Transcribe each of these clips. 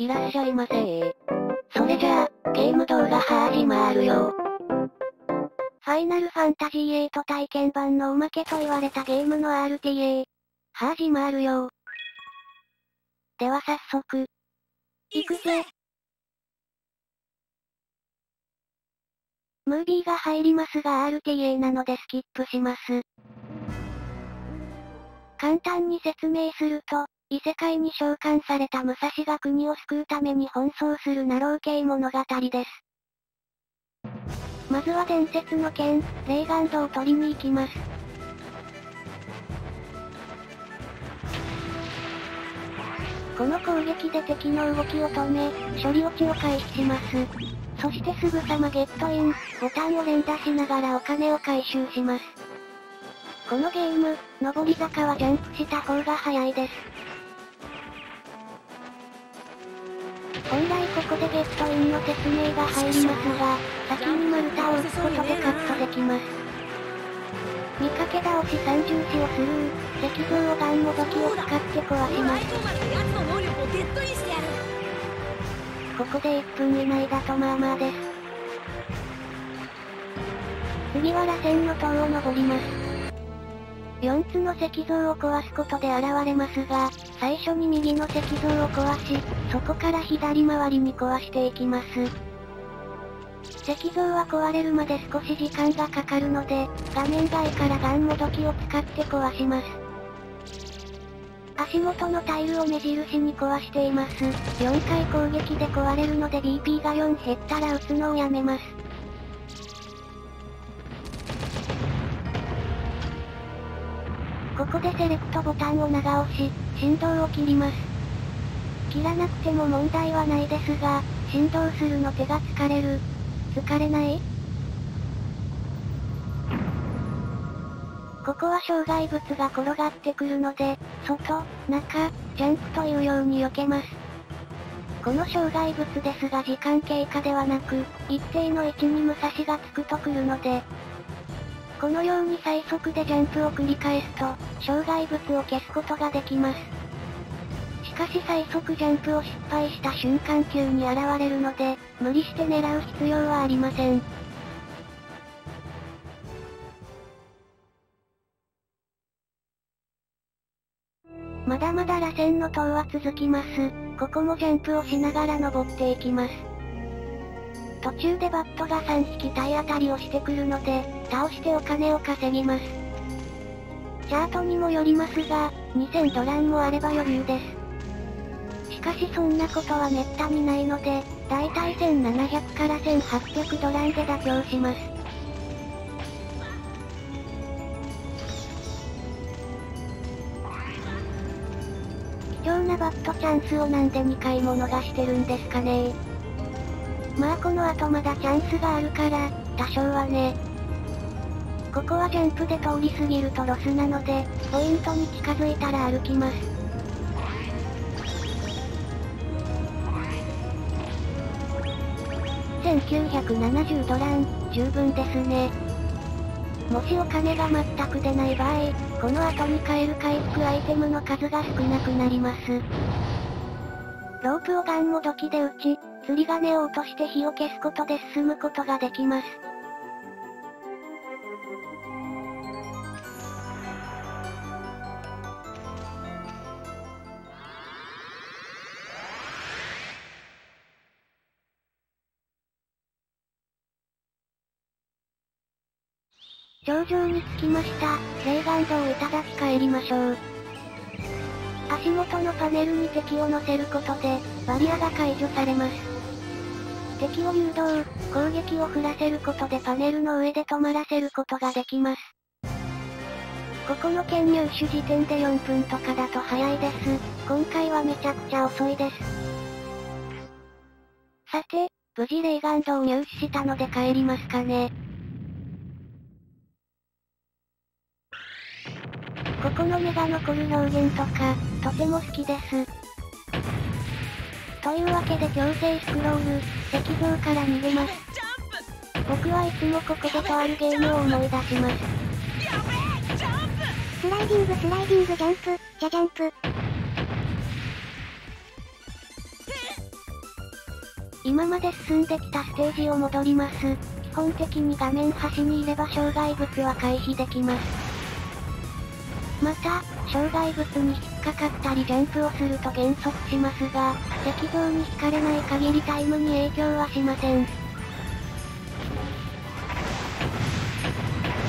いらっしゃいませそれじゃあ、ゲーム動画始まるよ。ファイナルファンタジー8体験版のおまけと言われたゲームの RTA。始まるよ。では早速。行くぜ。ムービーが入りますが RTA なのでスキップします。簡単に説明すると、異世界に召喚された武蔵が国を救うために奔走するナロー系物語です。まずは伝説の剣、レイガンドを取りに行きます。この攻撃で敵の動きを止め、処理落ちを回避します。そしてすぐさまゲットイン、ボタンを連打しながらお金を回収します。このゲーム、上り坂はジャンプした方が早いです。本来ここでゲットインの説明が入りますが、先に丸太を打つことでカットできます。見かけ倒し三重視をスルー、石像をガンもどきを使って壊します。ここで1分以内だとまあまあです。次は螺旋の塔を登ります。4つの石像を壊すことで現れますが、最初に右の石像を壊し、そこから左回りに壊していきます。石像は壊れるまで少し時間がかかるので、画面外からガンもどきを使って壊します。足元のタイルを目印に壊しています。4回攻撃で壊れるので BP が4減ったら撃つのをやめます。ここでセレクトボタンを長押し、振動を切ります。切らなくても問題はないですが、振動するの手が疲れる。疲れない？ここは障害物が転がってくるので、外、中、ジャンプというように避けます。この障害物ですが時間経過ではなく、一定の位置に武蔵がつくとくるので、このように最速でジャンプを繰り返すと、障害物を消すことができます。しかし最速ジャンプを失敗した瞬間急に現れるので、無理して狙う必要はありません。まだまだ螺旋の塔は続きます。ここもジャンプをしながら登っていきます。途中でバットが3匹体当たりをしてくるので、倒してお金を稼ぎます。チャートにもよりますが、2000ドランもあれば余裕です。しかしそんなことは滅多にないので、だいたい1700から1800ドランで妥協します。貴重なバットチャンスをなんで2回も逃してるんですかねまあこの後まだチャンスがあるから、多少はね。ここはジャンプで通り過ぎるとロスなので、ポイントに近づいたら歩きます。1970ドラン、十分ですね。もしお金が全く出ない場合、この後に買える回復アイテムの数が少なくなります。ロープをガンもどきで打ち、釣り鐘を落として火を消すことで進むことができます。頂上に着きました。レーガンドをいただき帰りましょう。足元のパネルに敵を乗せることで、バリアが解除されます。敵を誘導、攻撃を振らせることでパネルの上で止まらせることができます。ここの剣入手時点で4分とかだと早いです。今回はめちゃくちゃ遅いです。さて、無事レイガンドを入手したので帰りますかね。ここの目が残る表現とか、とても好きです。というわけで強制スクロール、石像から逃げます。僕はいつもここでとあるゲームを思い出します。スライディングスライディングジャンプ、じゃジャンプ。今まで進んできたステージを戻ります。基本的に画面端にいれば障害物は回避できます。また、障害物に引っかかったりジャンプをすると減速しますが、石像に引かれない限りタイムに影響はしません。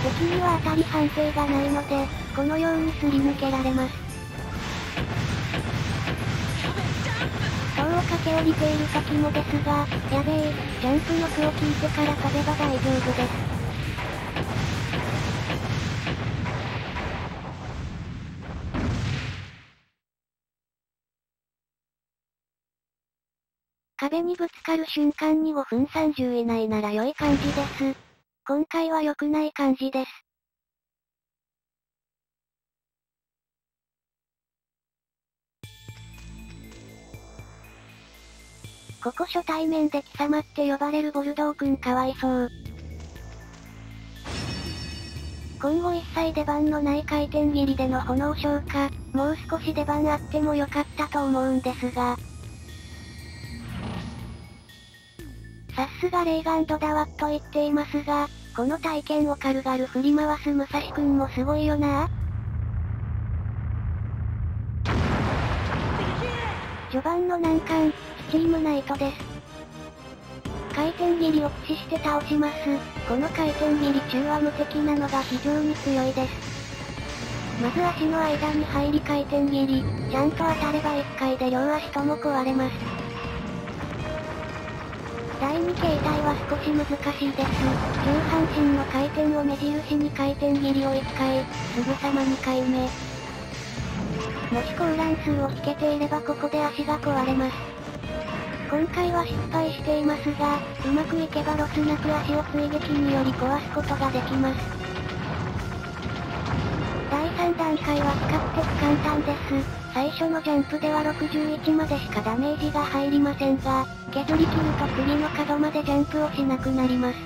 敵には当たり判定がないので、このようにすり抜けられます。塔を駆け下りている時もですが、やべえ、ジャンプの句を聞いてから飛べば大丈夫です。壁にぶつかる瞬間に5分30以内なら良い感じです。今回は良くない感じです。ここ初対面で貴様って呼ばれるボルドーくんかわいそう。今後一切出番のない回転切りでの炎消化、もう少し出番あってもよかったと思うんですが、さすがレイガンドだわと言っていますが、この体験を軽々振り回す武蔵くんもすごいよな序盤の難関、スチームナイトです。回転切りを駆使して倒します。この回転切り中は無敵なのが非常に強いです。まず足の間に入り回転切り、ちゃんと当たれば1回で両足とも壊れます。第2形態は少し難しいです。上半身の回転を目印に回転切りを1回、すぐさま2回目。もし高乱数を引けていればここで足が壊れます。今回は失敗していますが、うまくいけばロスなく足を追撃により壊すことができます。第3段階は比較的簡単です。最初のジャンプでは61までしかダメージが入りませんが、削り切ると次の角までジャンプをしなくなります。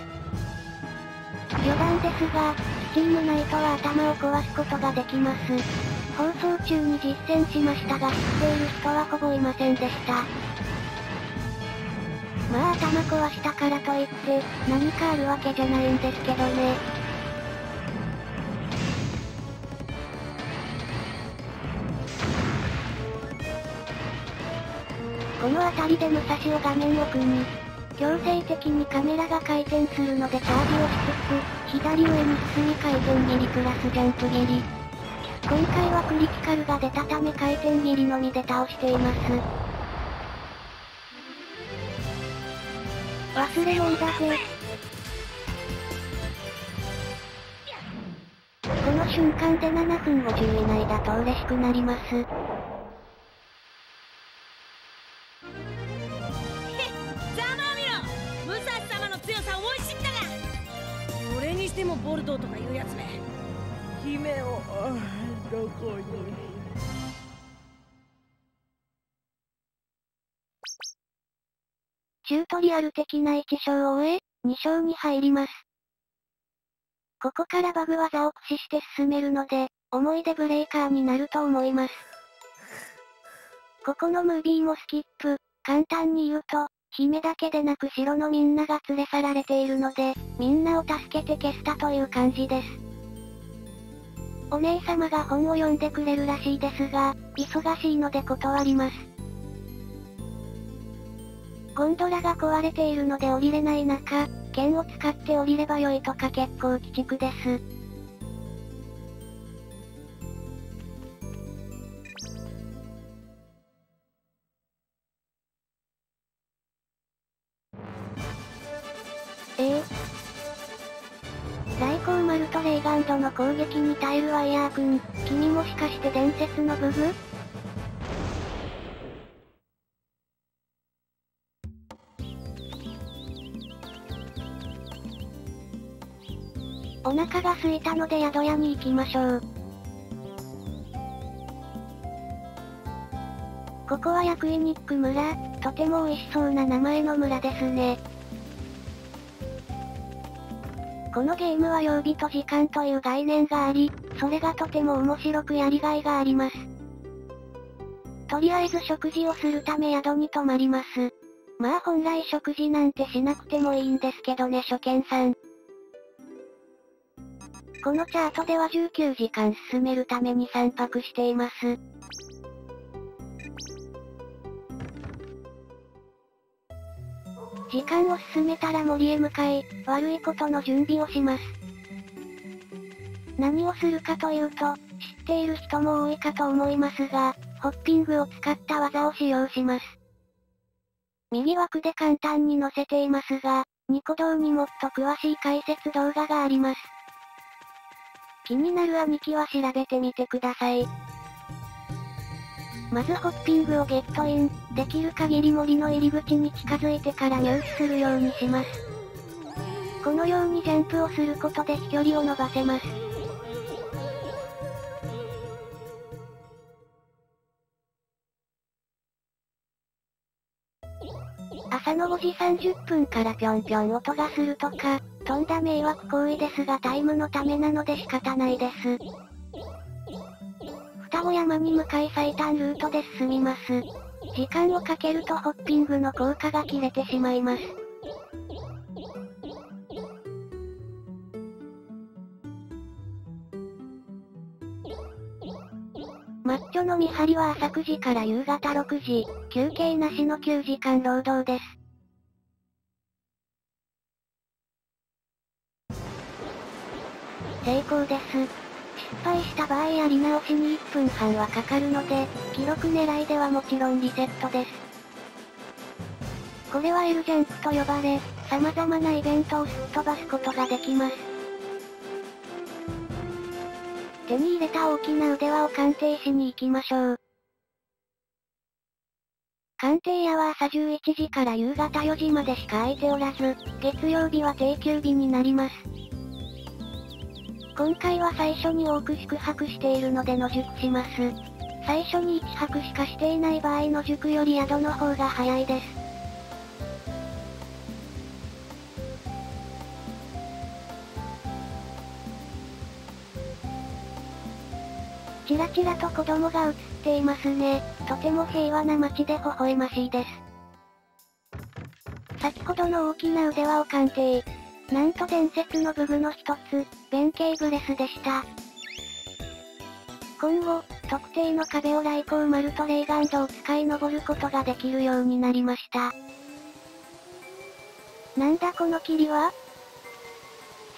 余談ですが、スチームナイトは頭を壊すことができます。放送中に実践しましたが知っている人はほぼいませんでした。まあ頭壊したからといって、何かあるわけじゃないんですけどね。この辺りで武蔵を画面奥に、強制的にカメラが回転するのでチャージをしつつ、左上に進み回転切りプラスジャンプ切り。今回はクリティカルが出たため回転切りのみで倒しています。忘れ物だぜ。この瞬間で7分50以内だと嬉しくなります。してもボルドーとかいうやつめ姫をどこに？チュートリアル的な1勝を終え、2勝に入ります。ここからバグ技を駆使して進めるので、思い出ブレーカーになると思います。ここのムービーもスキップ、簡単に言うと、姫だけでなく城のみんなが連れ去られているので、みんなを助けて消したという感じです。お姉様が本を読んでくれるらしいですが、忙しいので断ります。ゴンドラが壊れているので降りれない中、剣を使って降りれば良いとか結構鬼畜です。ええ大光丸とレイガンドの攻撃に耐えるワイヤー君、君もしかして伝説のブブお腹が空いたので宿屋に行きましょう。ここはヤクイニック村、とても美味しそうな名前の村ですね。このゲームは曜日と時間という概念があり、それがとても面白くやりがいがあります。とりあえず食事をするため宿に泊まります。まあ本来食事なんてしなくてもいいんですけどね初見さん。このチャートでは19時間進めるために3泊しています。時間を進めたら森へ向かい、悪いことの準備をします。何をするかというと、知っている人も多いかと思いますが、ホッピングを使った技を使用します。右枠で簡単に載せていますが、ニコ動にもっと詳しい解説動画があります。気になる兄貴は調べてみてください。まずホッピングをゲットイン、できる限り森の入り口に近づいてから入手するようにします。このようにジャンプをすることで飛距離を伸ばせます。朝の5時30分からぴょんぴょん音がするとか、とんだ迷惑行為ですがタイムのためなので仕方ないです。双子山に向かい最短ルートで進みます。時間をかけるとホッピングの効果が切れてしまいます。マッチョの見張りは朝9時から夕方6時、休憩なしの9時間労働です。成功です。失敗した場合やり直しに1分半はかかるので、記録狙いではもちろんリセットです。これは L ジャンプと呼ばれ、様々なイベントをすっ飛ばすことができます。手に入れた大きな腕輪を鑑定しに行きましょう。鑑定屋は朝11時から夕方4時までしか空いておらず、月曜日は定休日になります。今回は最初に多く宿泊しているので野宿します。最初に1泊しかしていない場合の塾より宿の方が早いです。ちらちらと子供が映っていますね。とても平和な街で微笑ましいです。先ほどの大きな腕輪を鑑定。なんと伝説の武具の一つ、弁慶ブレスでした。今後、特定の壁を来光丸とレイガンドを使い登ることができるようになりました。なんだこの霧は？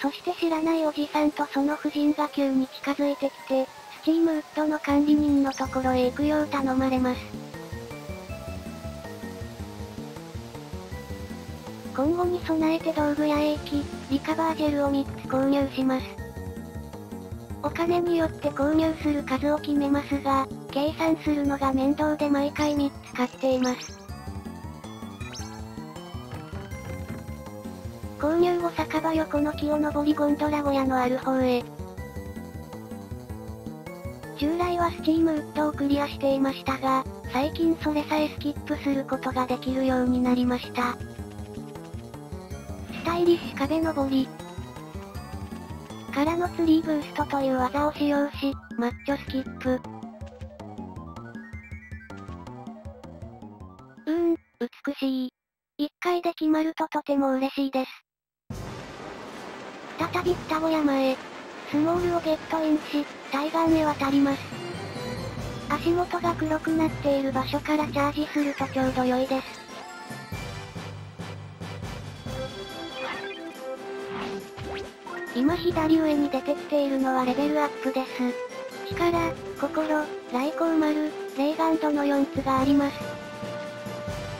そして知らないおじさんとその夫人が急に近づいてきて、スチームウッドの管理人のところへ行くよう頼まれます。今後に備えて道具や英機、リカバージェルを3つ購入します。お金によって購入する数を決めますが、計算するのが面倒で毎回3つ買っています。購入後酒場横の木を登りゴンドラ小屋のある方へ。従来はスチームウッドをクリアしていましたが、最近それさえスキップすることができるようになりました。壁登り。からのツリーブーストという技を使用し、マッチョスキップ。うーん、美しい。一回で決まるととても嬉しいです。再び双子山へ。スモールをゲットインし、対岸へ渡ります。足元が黒くなっている場所からチャージするとちょうど良いです。今左上に出てきているのはレベルアップです。力、心、来光丸、レイガンドの4つがあります。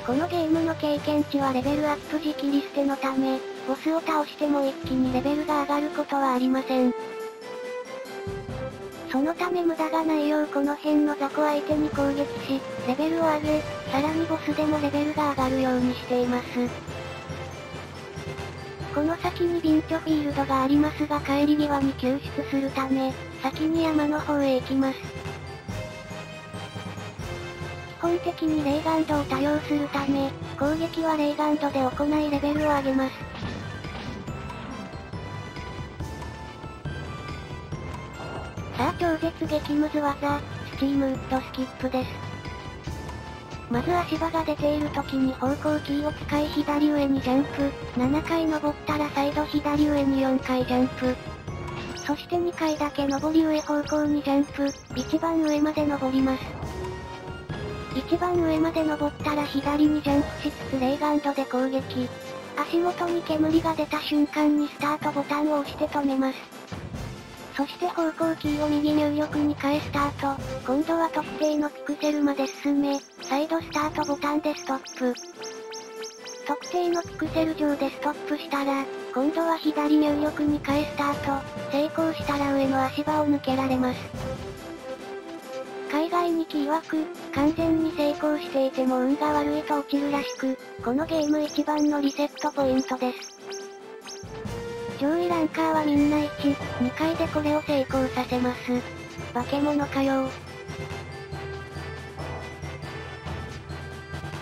このゲームの経験値はレベルアップ時切り捨てのため、ボスを倒しても一気にレベルが上がることはありません。そのため無駄がないようこの辺の雑魚相手に攻撃し、レベルを上げ、さらにボスでもレベルが上がるようにしています。この先にビンチョフィールドがありますが帰り際に救出するため、先に山の方へ行きます。基本的にレイガンドを多用するため、攻撃はレイガンドで行いレベルを上げます。さあ超絶激ムズ技、スチームウッドスキップです。まず足場が出ている時に方向キーを使い左上にジャンプ、7回登ったら再度左上に4回ジャンプ。そして2回だけ上り上方向にジャンプ、一番上まで登ります。一番上まで登ったら左にジャンプしつつレイガンドで攻撃。足元に煙が出た瞬間にスタートボタンを押して止めます。そして方向キーを右入力に変えスタート。今度は特定のピクセルまで進め、再度スタートボタンでストップ。特定のピクセル上でストップしたら、今度は左入力に変えスタート。成功したら上の足場を抜けられます。海外にキー枠、完全に成功していても運が悪いと落ちるらしく、このゲーム一番のリセットポイントです。上位ランカーはみんな1、2回でこれを成功させます。化け物かよ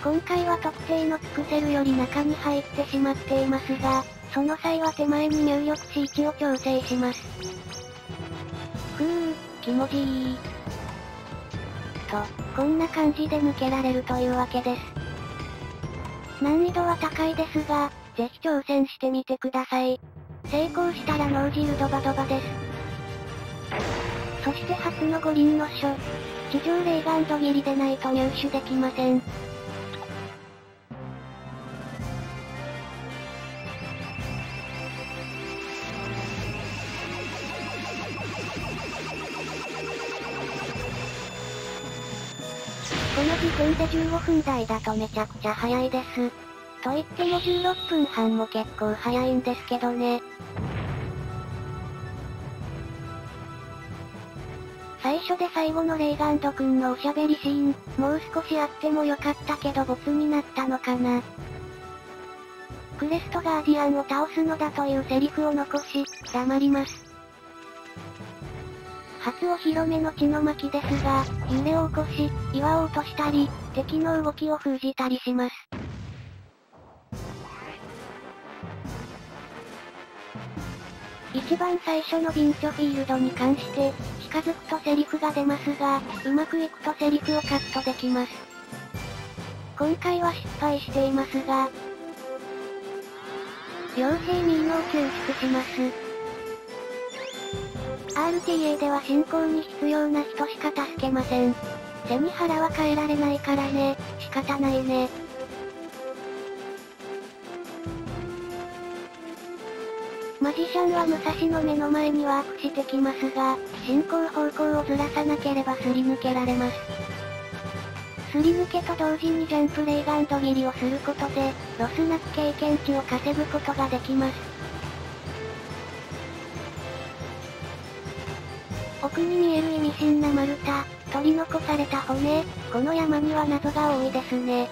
今回は特定のピクセルより中に入ってしまっていますが、その際は手前に入力し位置を調整します。ふぅ、気持ちいい。と、こんな感じで抜けられるというわけです。難易度は高いですが、ぜひ挑戦してみてください。成功したら脳汁ドバドバです。そして初の五輪の書。地上レイガンド切りでないと入手できません。この時点で15分台だとめちゃくちゃ早いです。と言っても16分半も結構早いんですけどね。最初で最後のレイガンド君のおしゃべりシーン、もう少しあってもよかったけどボツになったのかな。クレストガーディアンを倒すのだというセリフを残し、黙ります。初お披露目の血の巻ですが、揺れを起こし、岩を落としたり、敵の動きを封じたりします。一番最初のビンチョフィールドに関して、近づくとセリフが出ますが、うまくいくとセリフをカットできます。今回は失敗していますが、傭兵ミーノを救出します。RTA では進行に必要な人しか助けません。背に腹は変えられないからね、仕方ないね。ジシャンは武蔵の目の前にワークしてきますが、進行方向をずらさなければすり抜けられます。すり抜けと同時にジャンプレイガンド切りをすることで、ロスなく経験値を稼ぐことができます。奥に見える意味深な丸太、取り残された骨、この山には謎が多いですね。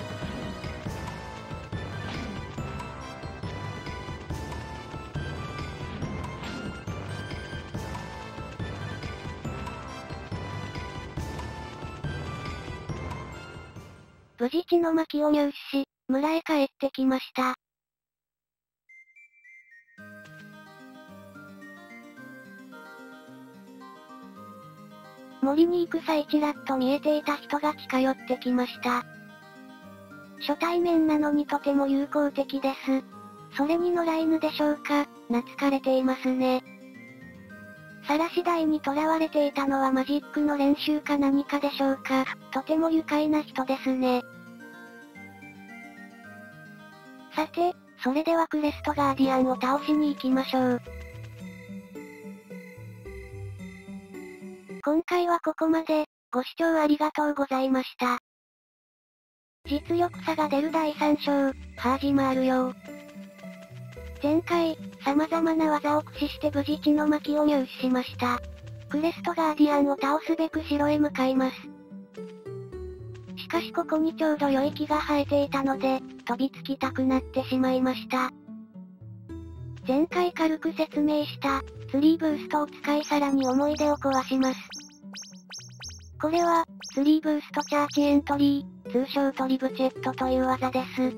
無事血の巻を入手し、村へ帰ってきました。森に行く際ちらっと見えていた人が近寄ってきました。初対面なのにとても友好的です。それに野良犬でしょうか、懐かれていますね。さらし台に囚われていたのはマジックの練習か何かでしょうか。とても愉快な人ですね。さて、それではクレストガーディアンを倒しに行きましょう。今回はここまで、ご視聴ありがとうございました。実力差が出る第3章、ハージマールよ前回、様々な技を駆使して無事血の巻を入手しました。クレストガーディアンを倒すべく城へ向かいます。しかしここにちょうど良い木が生えていたので、飛びつきたくなってしまいました。前回軽く説明した、ツリーブーストを使いさらに思い出を壊します。これは、ツリーブーストチャーチエントリー、通称トリブチェットという技です。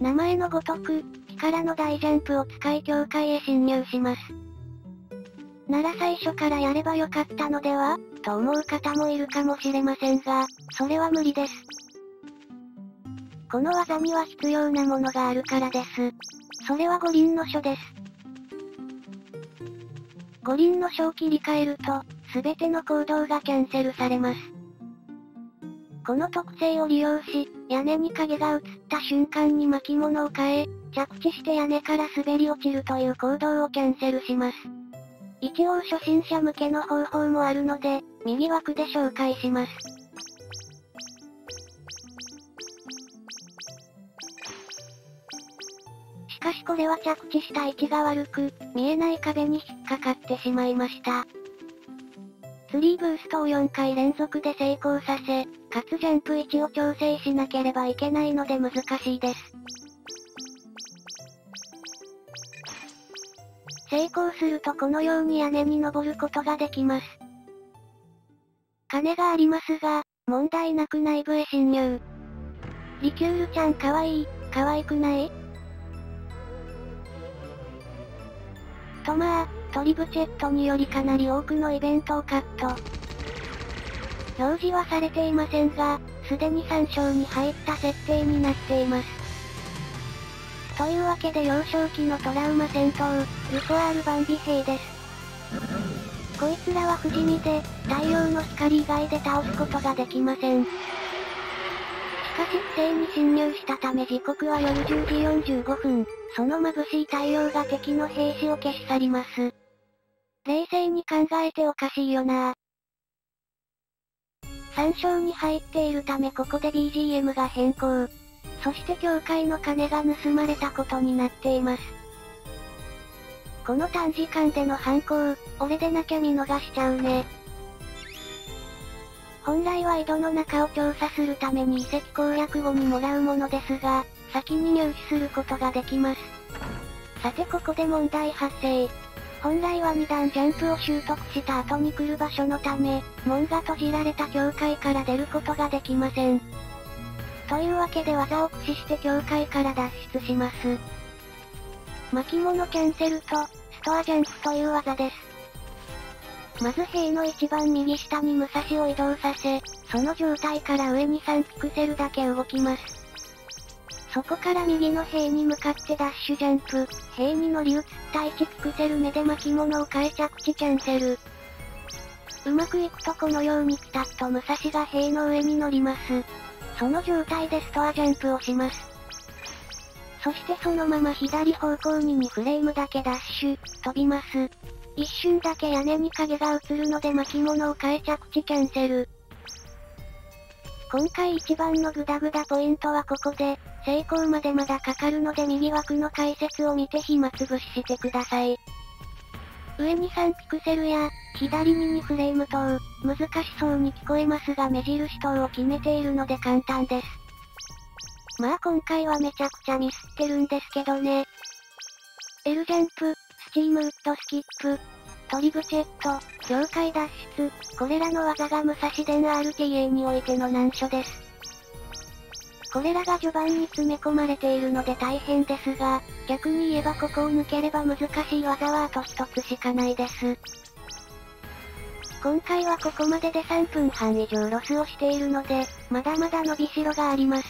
名前のごとく、木からの大ジャンプを使い境界へ侵入します。なら最初からやればよかったのでは？と思う方もいるかもしれませんが、それは無理です。この技には必要なものがあるからです。それは五輪の書です。五輪の書を切り替えると、すべての行動がキャンセルされます。この特性を利用し、屋根に影が映った瞬間に巻物を変え、着地して屋根から滑り落ちるという行動をキャンセルします。一応初心者向けの方法もあるので、右枠で紹介します。しかしこれは着地した位置が悪く、見えない壁に引っかかってしまいました。スリーブーストを4回連続で成功させ、かつジャンプ位置を調整しなければいけないので難しいです。成功するとこのように屋根に登ることができます。金がありますが、問題なく内部へ侵入。リキュールちゃんかわいい、かわいくない？とまあ、トリブチェットによりかなり多くのイベントをカット。表示はされていませんが、すでに参照に入った設定になっています。というわけで幼少期のトラウマ戦闘、ルフォールバンビ兵です。こいつらは不死身で、太陽の光以外で倒すことができません。しかし不正に侵入したため時刻は夜10時45分、その眩しい太陽が敵の兵士を消し去ります。冷静に考えておかしいよな参照に入っているためここで BGM が変更。そして教会の金が盗まれたことになっています。この短時間での犯行、俺でなきゃ見逃しちゃうね。本来は井戸の中を調査するために遺跡攻略後にもらうものですが、先に入手することができます。さてここで問題発生。本来は2段ジャンプを習得した後に来る場所のため、門が閉じられた境界から出ることができません。というわけで技を駆使して境界から脱出します。巻物キャンセルと、ストアジャンプという技です。まず兵の一番右下に武蔵を移動させ、その状態から上に3ピクセルだけ動きます。そこから右の兵に向かってダッシュジャンプ、兵に乗り移った1ピクセル目で巻物を変え着地キャンセル。うまくいくとこのようにピタッと武蔵が兵の上に乗ります。その状態でストアジャンプをします。そしてそのまま左方向に2フレームだけダッシュ、飛びます。一瞬だけ屋根に影が映るので巻物を変え着地キャンセル。今回一番のグダグダポイントはここで、成功までまだかかるので右枠の解説を見て暇つぶししてください。上に3ピクセルや、左に2フレーム等、難しそうに聞こえますが目印等を決めているので簡単です。まあ今回はめちゃくちゃミスってるんですけどね。L ジャンプ、スチームウッドスキップ、トリブチェット、境界脱出、これらの技が武蔵伝 RTA においての難所です。これらが序盤に詰め込まれているので大変ですが、逆に言えばここを抜ければ難しい技はあと一つしかないです。今回はここまでで3分半以上ロスをしているので、まだまだ伸びしろがあります。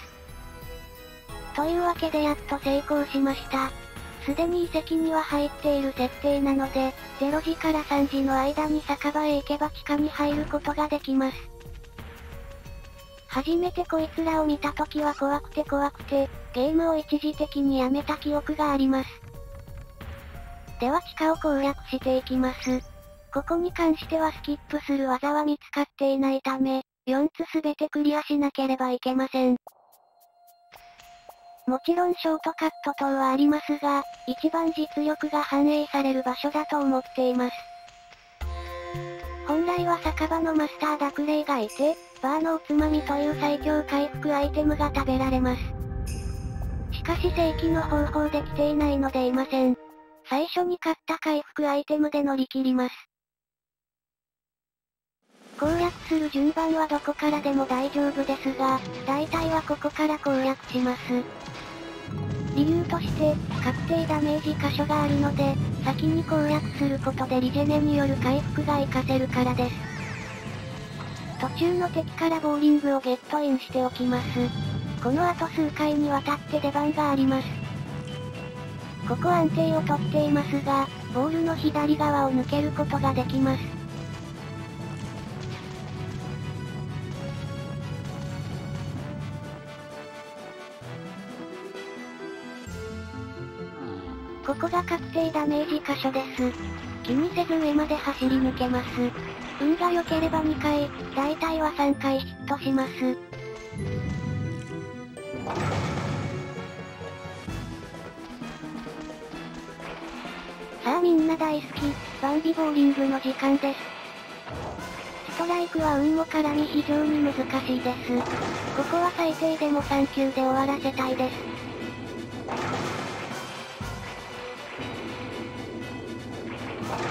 というわけでやっと成功しました。すでに遺跡には入っている設定なので、0時から3時の間に酒場へ行けば地下に入ることができます。初めてこいつらを見た時は怖くて怖くて、ゲームを一時的にやめた記憶があります。では地下を攻略していきます。ここに関してはスキップする技は見つかっていないため、4つすべてクリアしなければいけません。もちろんショートカット等はありますが、一番実力が反映される場所だと思っています。本来は酒場のマスターダクレイがいて、バーのおつまみという最強回復アイテムが食べられます。しかし正規の方法できていないのでいません。最初に買った回復アイテムで乗り切ります。攻略する順番はどこからでも大丈夫ですが、大体はここから攻略します。理由として、確定ダメージ箇所があるので、先に攻略することでリジェネによる回復が活かせるからです。途中の敵からボーリングをゲットインしておきます。この後数回にわたって出番があります。ここ安定をとっていますが、ボールの左側を抜けることができます。ここが確定ダメージ箇所です。気にせず上まで走り抜けます。運が良ければ2回、大体は3回ヒットします。さあみんな大好き、バンビボーリングの時間です。ストライクは運も絡み非常に難しいです。ここは最低でも3球で終わらせたいです。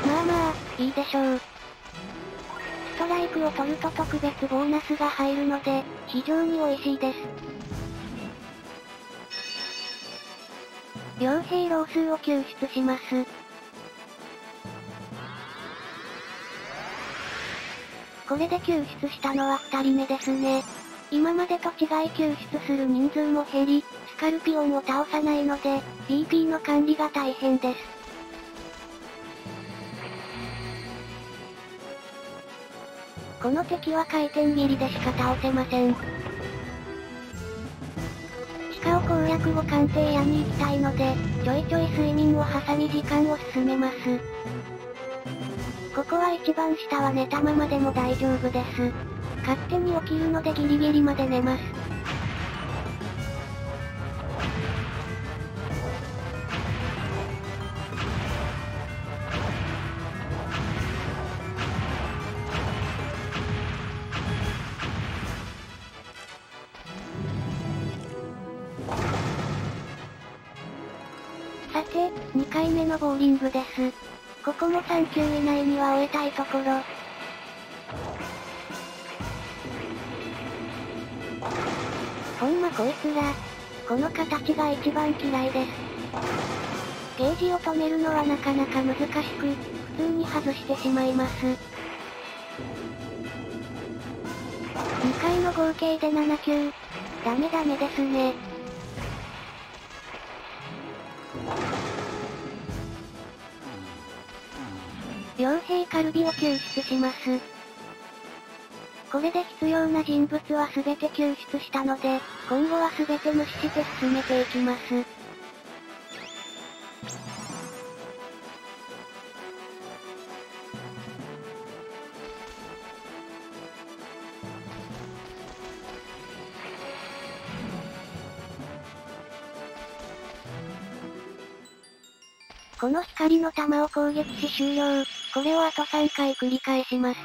まあまあ、いいでしょう。ストライクを取ると特別ボーナスが入るので、非常に美味しいです。両兵老数を救出します。これで救出したのは2人目ですね。今までと違い救出する人数も減り、スカルピオンを倒さないので、PP の管理が大変です。この敵は回転斬りでしか倒せません。地下を攻略後鑑定屋に行きたいので、ちょいちょい睡眠を挟み時間を進めます。ここは一番下は寝たままでも大丈夫です。勝手に起きるのでギリギリまで寝ます。ボーリングです。ここも3球以内には終えたいところ。ほんまこいつら。この形が一番嫌いです。ゲージを止めるのはなかなか難しく、普通に外してしまいます。2回の合計で7球。ダメダメですね。傭兵カルビを救出します。これで必要な人物は全て救出したので、今後は全て無視して進めていきます。この光の弾を攻撃し終了。これをあと3回繰り返します。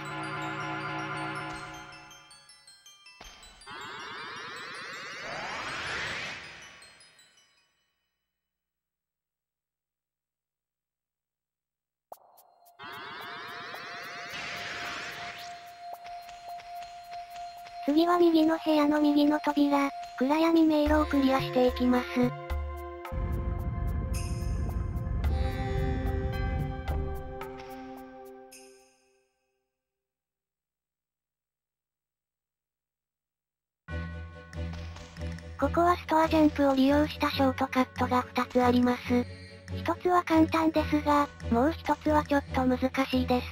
次は右の部屋の右の扉、暗闇迷路をクリアしていきます。ここはストアジャンプを利用したショートカットが2つあります。1つは簡単ですが、もう1つはちょっと難しいです。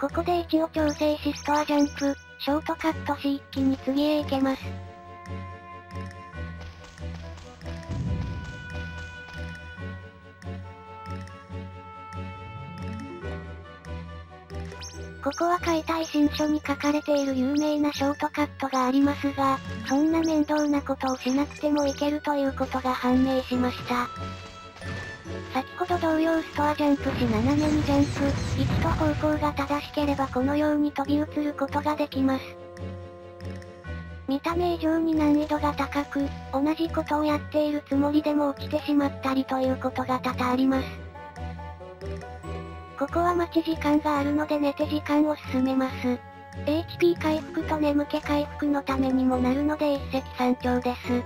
ここで位置を調整しストアジャンプ、ショートカットし一気に次へ行けます。ここは解体新書に書かれている有名なショートカットがありますが、そんな面倒なことをしなくてもいけるということが判明しました。先ほど同様ストアジャンプし斜めにジャンプ、位置と方向が正しければこのように飛び移ることができます。見た目以上に難易度が高く、同じことをやっているつもりでも落ちてしまったりということが多々あります。ここは待ち時間があるので寝て時間を進めます。HP 回復と眠気回復のためにもなるので一石三鳥です。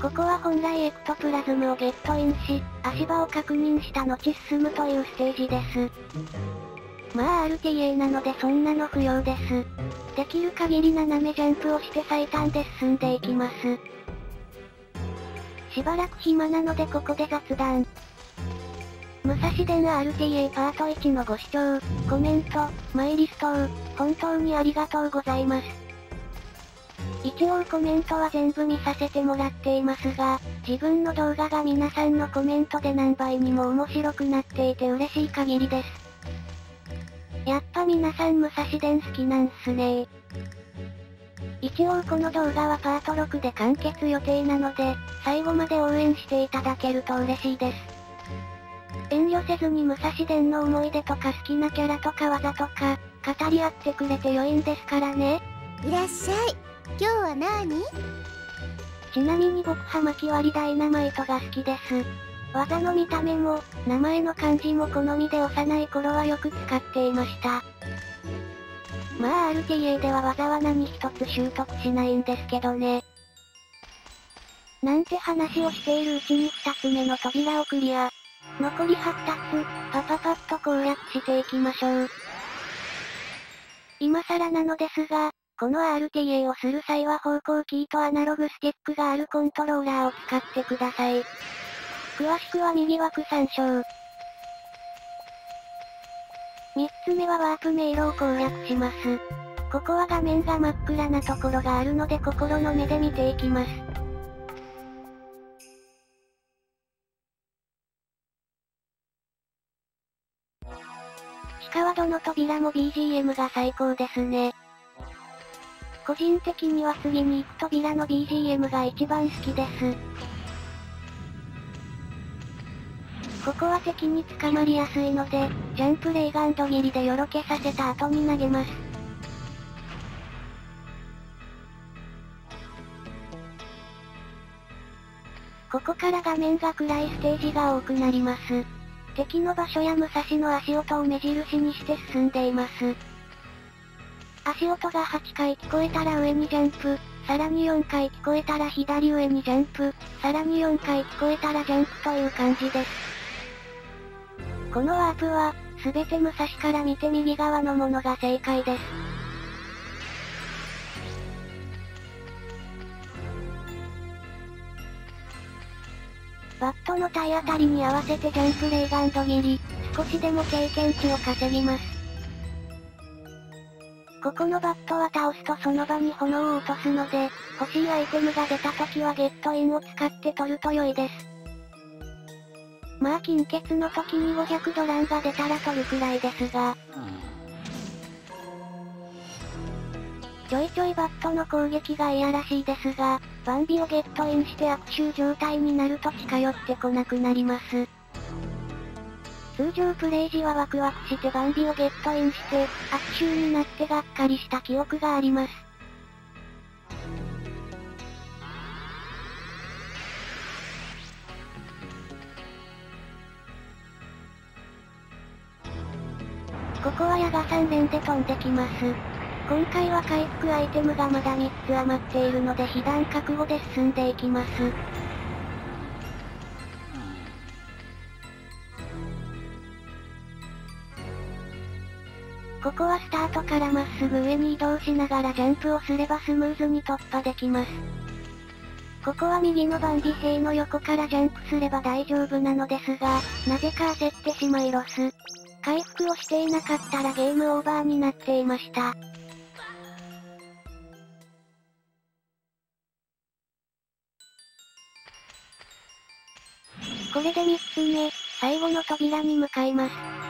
ここは本来エクトプラズムをゲットインし、足場を確認した後進むというステージです。まあ RTA なのでそんなの不要です。できる限り斜めジャンプをして最短で進んでいきます。しばらく暇なのでここで雑談。武蔵伝 RTA パート1のご視聴、コメント、マイリストを本当にありがとうございます。一応コメントは全部見させてもらっていますが、自分の動画が皆さんのコメントで何倍にも面白くなっていて嬉しい限りです。やっぱ皆さん武蔵伝好きなんすね一応この動画はパート6で完結予定なので、最後まで応援していただけると嬉しいです。遠慮せずに武蔵伝の思い出とか好きなキャラとか技とか、語り合ってくれて良いんですからね。いらっしゃい。今日は何ちなみに僕は巻き割りダイナマイトが好きです。技の見た目も、名前の漢字も好みで幼い頃はよく使っていました。まあ RTA では技は何一つ習得しないんですけどね。なんて話をしているうちに二つ目の扉をクリア。残り8つ、パパパッと攻略していきましょう。今更なのですが、この RTA をする際は方向キーとアナログスティックがあるコントローラーを使ってください。詳しくは右枠参照。三つ目はワープ迷路を攻略します。ここは画面が真っ暗なところがあるので心の目で見ていきます。地下はどの扉も BGM が最高ですね。個人的には次に行く扉の BGM が一番好きです。ここは敵に捕まりやすいので、ジャンプレイガンド切りでよろけさせた後に投げます。ここから画面が暗いステージが多くなります。敵の場所や武蔵の足音を目印にして進んでいます。足音が8回聞こえたら上にジャンプ、さらに4回聞こえたら左上にジャンプ、さらに4回聞こえたらジャンプという感じです。このワープは、すべて武蔵から見て右側のものが正解です。バットの体当たりに合わせてジャンプレイガンド切り、少しでも経験値を稼ぎます。ここのバットは倒すとその場に炎を落とすので、欲しいアイテムが出た時はゲットインを使って取ると良いです。まあ金欠の時に500ドランが出たら取るくらいですが。ちょいちょいバットの攻撃が嫌らしいですが、バンビをゲットインして悪臭状態になると近寄ってこなくなります。通常プレイ時はワクワクしてバンビをゲットインして、悪臭になってがっかりした記憶があります。ここは矢が3連で飛んできます。今回は回復アイテムがまだ3つ余っているので被弾覚悟で進んでいきます。ここはスタートからまっすぐ上に移動しながらジャンプをすればスムーズに突破できます。ここは右のバンビ兵の横からジャンプすれば大丈夫なのですが、なぜか焦ってしまいロス。回復をしていなかったらゲームオーバーになっていました。これで3つ目、最後の扉に向かいます。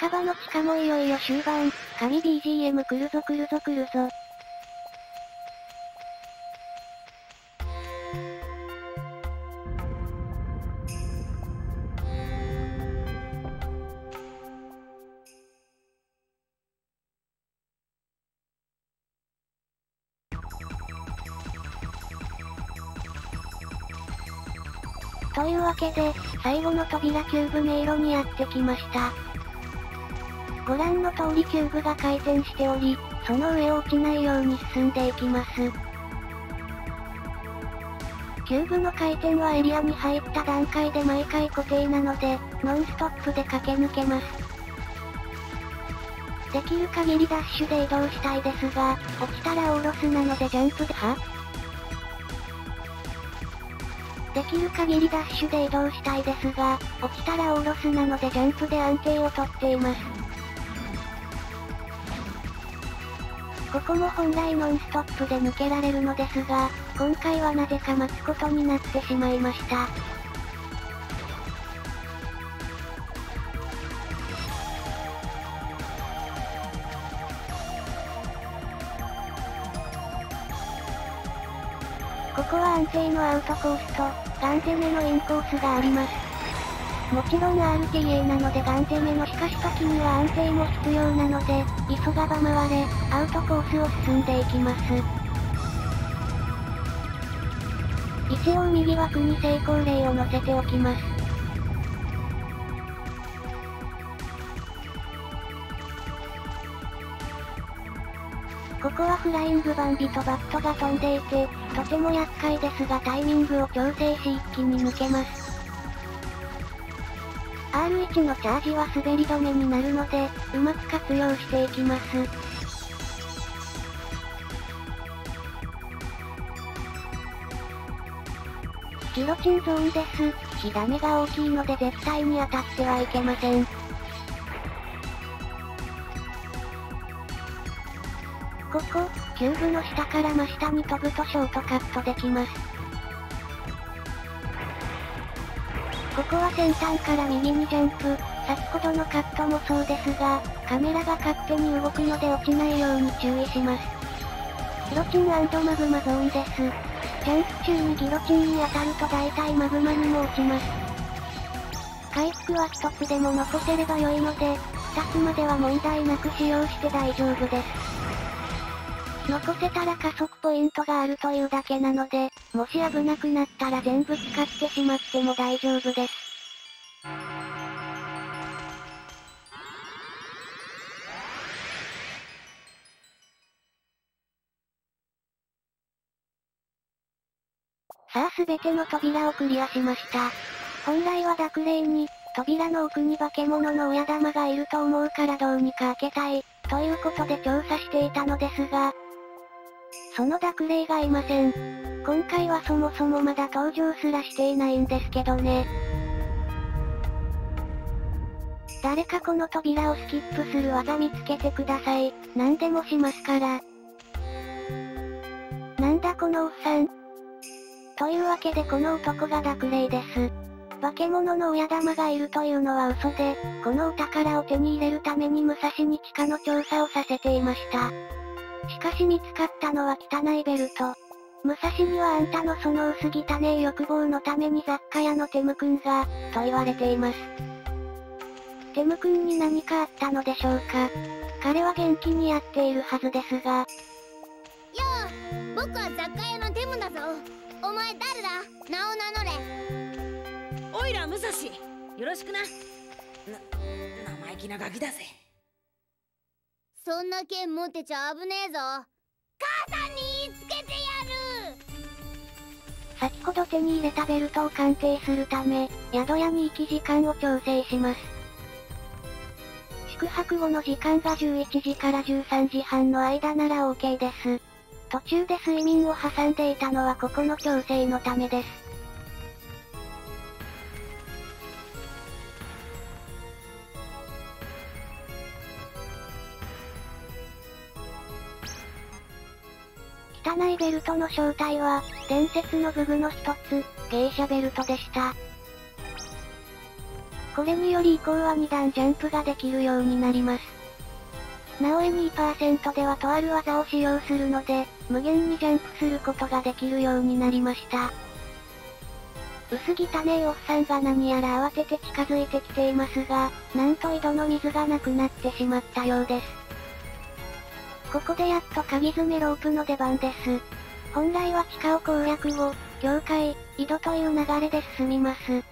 墓場の地下もいよいよ終盤、神 BGM 来るぞ来るぞ来るぞ。というわけで、最後の扉キューブ迷路にやってきました。ご覧の通りキューブが回転しており、その上を落ちないように進んでいきます。キューブの回転はエリアに入った段階で毎回固定なので、ノンストップで駆け抜けます。できる限りダッシュで移動したいですが、落ちたら大ロスなのでジャンプで、は？できる限りダッシュで移動したいですが、落ちたらオーロスなのでジャンプで安定をとっています。ここも本来ノンストップで抜けられるのですが、今回はなぜか待つことになってしまいました。ここは安定のアウトコースと、ガン攻めのインコースがあります。もちろん RTA なのでガン攻めのしかし時には安定も必要なので、急がば回れ、アウトコースを進んでいきます。一応右枠に成功例を載せておきます。ここはフライングバンビとバットが飛んでいて、とても厄介ですがタイミングを調整し一気に抜けます。R1 のチャージは滑り止めになるので、うまく活用していきます。ギロチンゾーンです。火種が大きいので絶対に当たってはいけません。ここ、キューブの下から真下に飛ぶとショートカットできます。ここは先端から右にジャンプ、先ほどのカットもそうですが、カメラが勝手に動くので落ちないように注意します。ギロチンマグマゾーンです。ジャンプ中にギロチンに当たると大体マグマにも落ちます。回復は1つでも残せれば良いので、2つまでは問題なく使用して大丈夫です。残せたら加速ポイントがあるというだけなので、もし危なくなったら全部使ってしまっても大丈夫です。さあすべての扉をクリアしました。本来は濁霊に、扉の奥に化け物の親玉がいると思うからどうにか開けたい、ということで調査していたのですが、その濁霊がいません。今回はそもそもまだ登場すらしていないんですけどね。誰かこの扉をスキップする技見つけてください。何でもしますから。なんだこのおっさん。というわけでこの男が濁霊です。化け物の親玉がいるというのは嘘で、このお宝を手に入れるために武蔵に地下の調査をさせていました。しかし見つかったのは汚いベルト。武蔵にはあんたのその薄汚い欲望のために雑貨屋のテム君が、と言われています。テム君に何かあったのでしょうか？彼は元気にやっているはずですが。よう、僕は雑貨屋のテムだぞ。お前誰だ？名を名乗れ。おいら武蔵、よろしくな。な、生意気なガキだぜ。そんな剣持ってちゃ危ねえぞ母さんに言いつけてやる先ほど手に入れたベルトを鑑定するため、宿屋に行き時間を調整します。宿泊後の時間が11時から13時半の間なら OK です。途中で睡眠を挟んでいたのはここの調整のためです。汚いベルトの正体は、伝説の武具の一つ、芸者ベルトでした。これにより以降は2段ジャンプができるようになります。なお2%ではとある技を使用するので、無限にジャンプすることができるようになりました。薄汚いおっさんが何やら慌てて近づいてきていますが、なんと井戸の水がなくなってしまったようです。ここでやっと鍵詰めロープの出番です。本来は地下を攻略後、境界、井戸という流れで進みます。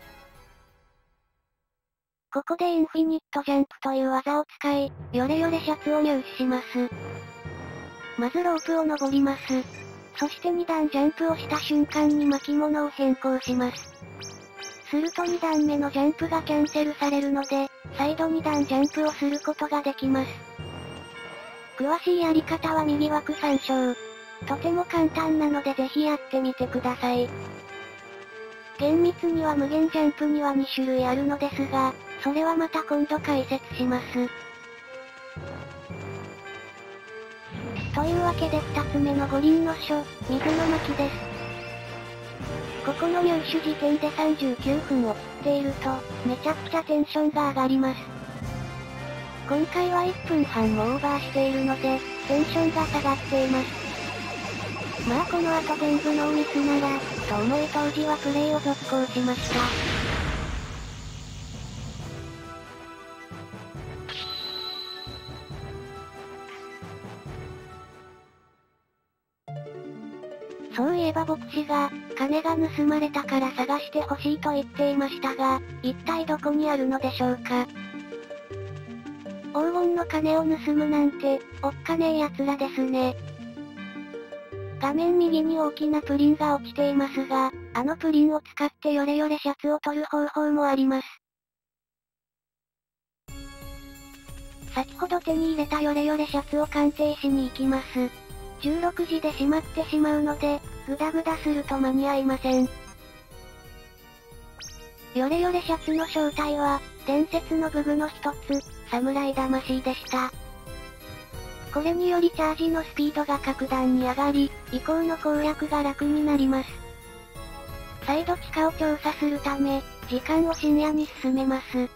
ここでインフィニットジャンプという技を使い、ヨレヨレシャツを入手します。まずロープを登ります。そして2段ジャンプをした瞬間に巻物を変更します。すると2段目のジャンプがキャンセルされるので、再度2段ジャンプをすることができます。詳しいやり方は右枠参照。とても簡単なのでぜひやってみてください。厳密には無限ジャンプには2種類あるのですが、それはまた今度解説します。というわけで2つ目の五輪の書、水の巻です。ここの入手時点で39分を切っていると、めちゃくちゃテンションが上がります。今回は1分半もオーバーしているので、テンションが下がっています。まあこの後全部ノーミスなら、と思い当時はプレイを続行しました。そういえば牧師が、金が盗まれたから探してほしいと言っていましたが、一体どこにあるのでしょうか？黄金の金を盗むなんて、おっかねえ奴らですね。画面右に大きなプリンが落ちていますが、あのプリンを使ってヨレヨレシャツを取る方法もあります。先ほど手に入れたヨレヨレシャツを鑑定しに行きます。16時で閉まってしまうので、グダグダすると間に合いません。ヨレヨレシャツの正体は、伝説の武具の一つ、侍魂でした。これによりチャージのスピードが格段に上がり、移行の攻略が楽になります。再度地下を調査するため、時間を深夜に進めます。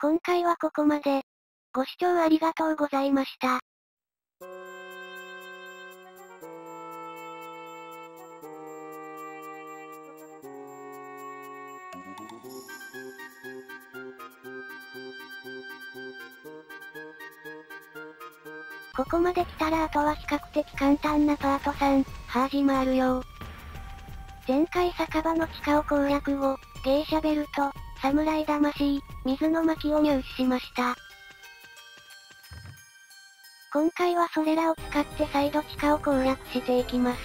今回はここまで。ご視聴ありがとうございました。ここまで来たらあとは比較的簡単なパート3、ハージマール用。前回酒場の地下を攻略後、芸者ベルト、侍魂、水の巻を入手しました。今回はそれらを使って再度地下を攻略していきます。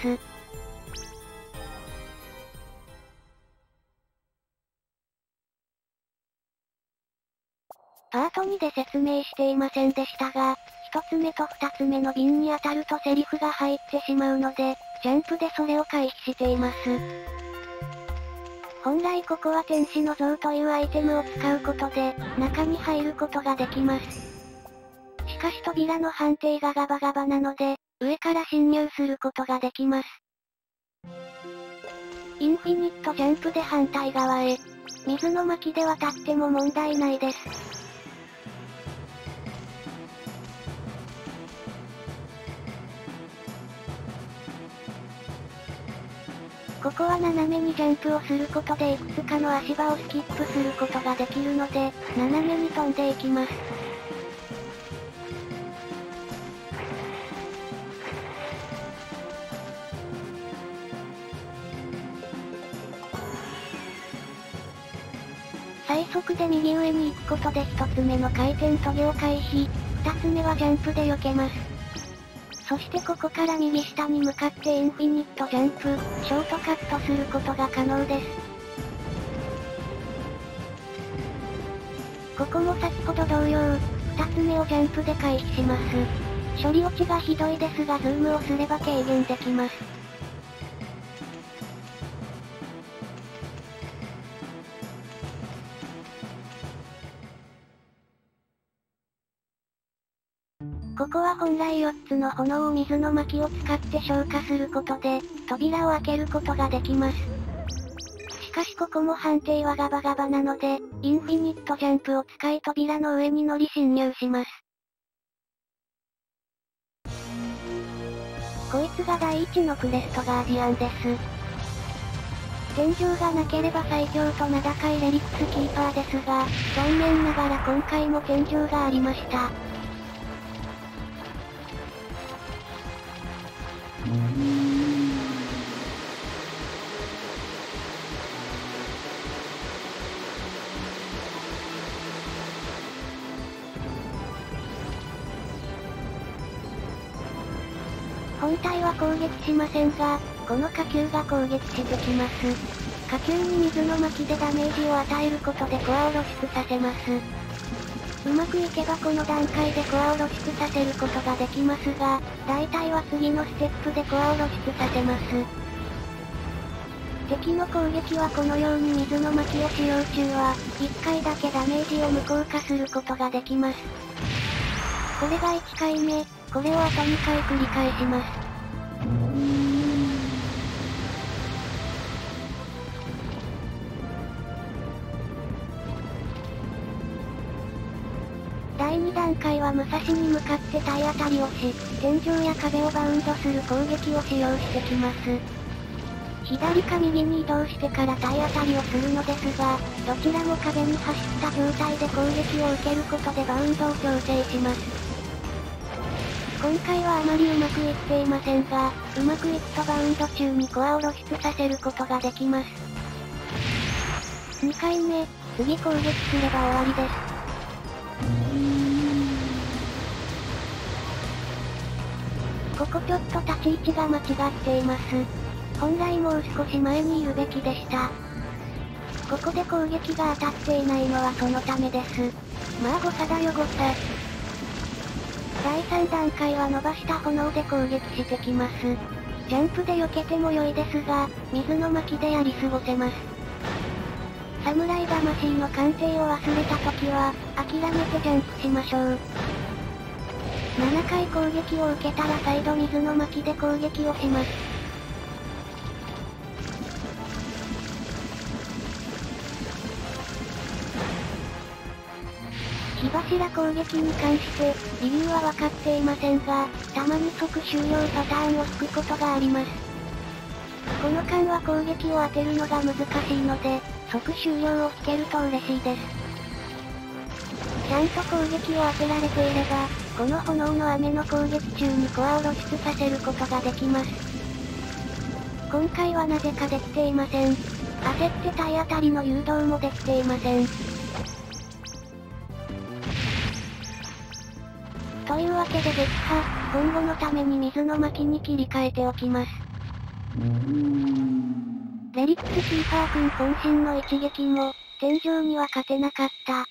パート2で説明していませんでしたが、一つ目と二つ目の瓶に当たるとセリフが入ってしまうので、ジャンプでそれを回避しています。本来ここは天使の像というアイテムを使うことで、中に入ることができます。しかし扉の判定がガバガバなので、上から侵入することができます。インフィニットジャンプで反対側へ、水の巻で渡っても問題ないです。ここは斜めにジャンプをすることでいくつかの足場をスキップすることができるので、斜めに飛んでいきます。最速で右上に行くことで1つ目の回転トゲを回避、2つ目はジャンプで避けます。そしてここから右下に向かってインフィニットジャンプ、ショートカットすることが可能です。ここも先ほど同様、2つ目をジャンプで回避します。処理落ちがひどいですがズームをすれば軽減できます。ここは本来4つの炎を水の巻を使って消火することで、扉を開けることができます。しかしここも判定はガバガバなので、インフィニットジャンプを使い扉の上に乗り侵入します。こいつが第一のクレストガーディアンです。天井がなければ最強と名高いレリックスキーパーですが、残念ながら今回も天井がありました。本体は攻撃しませんが、この火球が攻撃してきます。火球に水の巻でダメージを与えることでコアを露出させます。うまくいけばこの段階でコアを露出させることができますが、大体は次のステップでコアを露出させます。敵の攻撃はこのように水の巻を使用中は、1回だけダメージを無効化することができます。これが1回目、これをあと2回繰り返します。2段階は武蔵に向かって体当たりをし、天井や壁をバウンドする攻撃を使用してきます。左か右に移動してから体当たりをするのですが、どちらも壁に走った状態で攻撃を受けることでバウンドを調整します。今回はあまりうまくいっていませんが、うまくいくとバウンド中にコアを露出させることができます。2回目、次攻撃すれば終わりです。ここちょっと立ち位置が間違っています。本来もう少し前にいるべきでした。ここで攻撃が当たっていないのはそのためです。まあ誤差だよ誤差。第3段階は伸ばした炎で攻撃してきます。ジャンプで避けても良いですが、水の巻でやり過ごせます。侍魂の鑑定を忘れた時は、諦めてジャンプしましょう。7回攻撃を受けたら再度水の巻きで攻撃をします。火柱攻撃に関して、理由は分かっていませんが、たまに即終了パターンを引くことがあります。この間は攻撃を当てるのが難しいので、即終了を引けると嬉しいです。ちゃんと攻撃を当てられていれば、この炎の雨の攻撃中にコアを露出させることができます。今回はなぜかできていません。焦って体当たりの誘導もできていません。というわけで撃破、今後のために水の巻に切り替えておきます。レリックスキーパー君渾身の一撃も、天井には勝てなかった。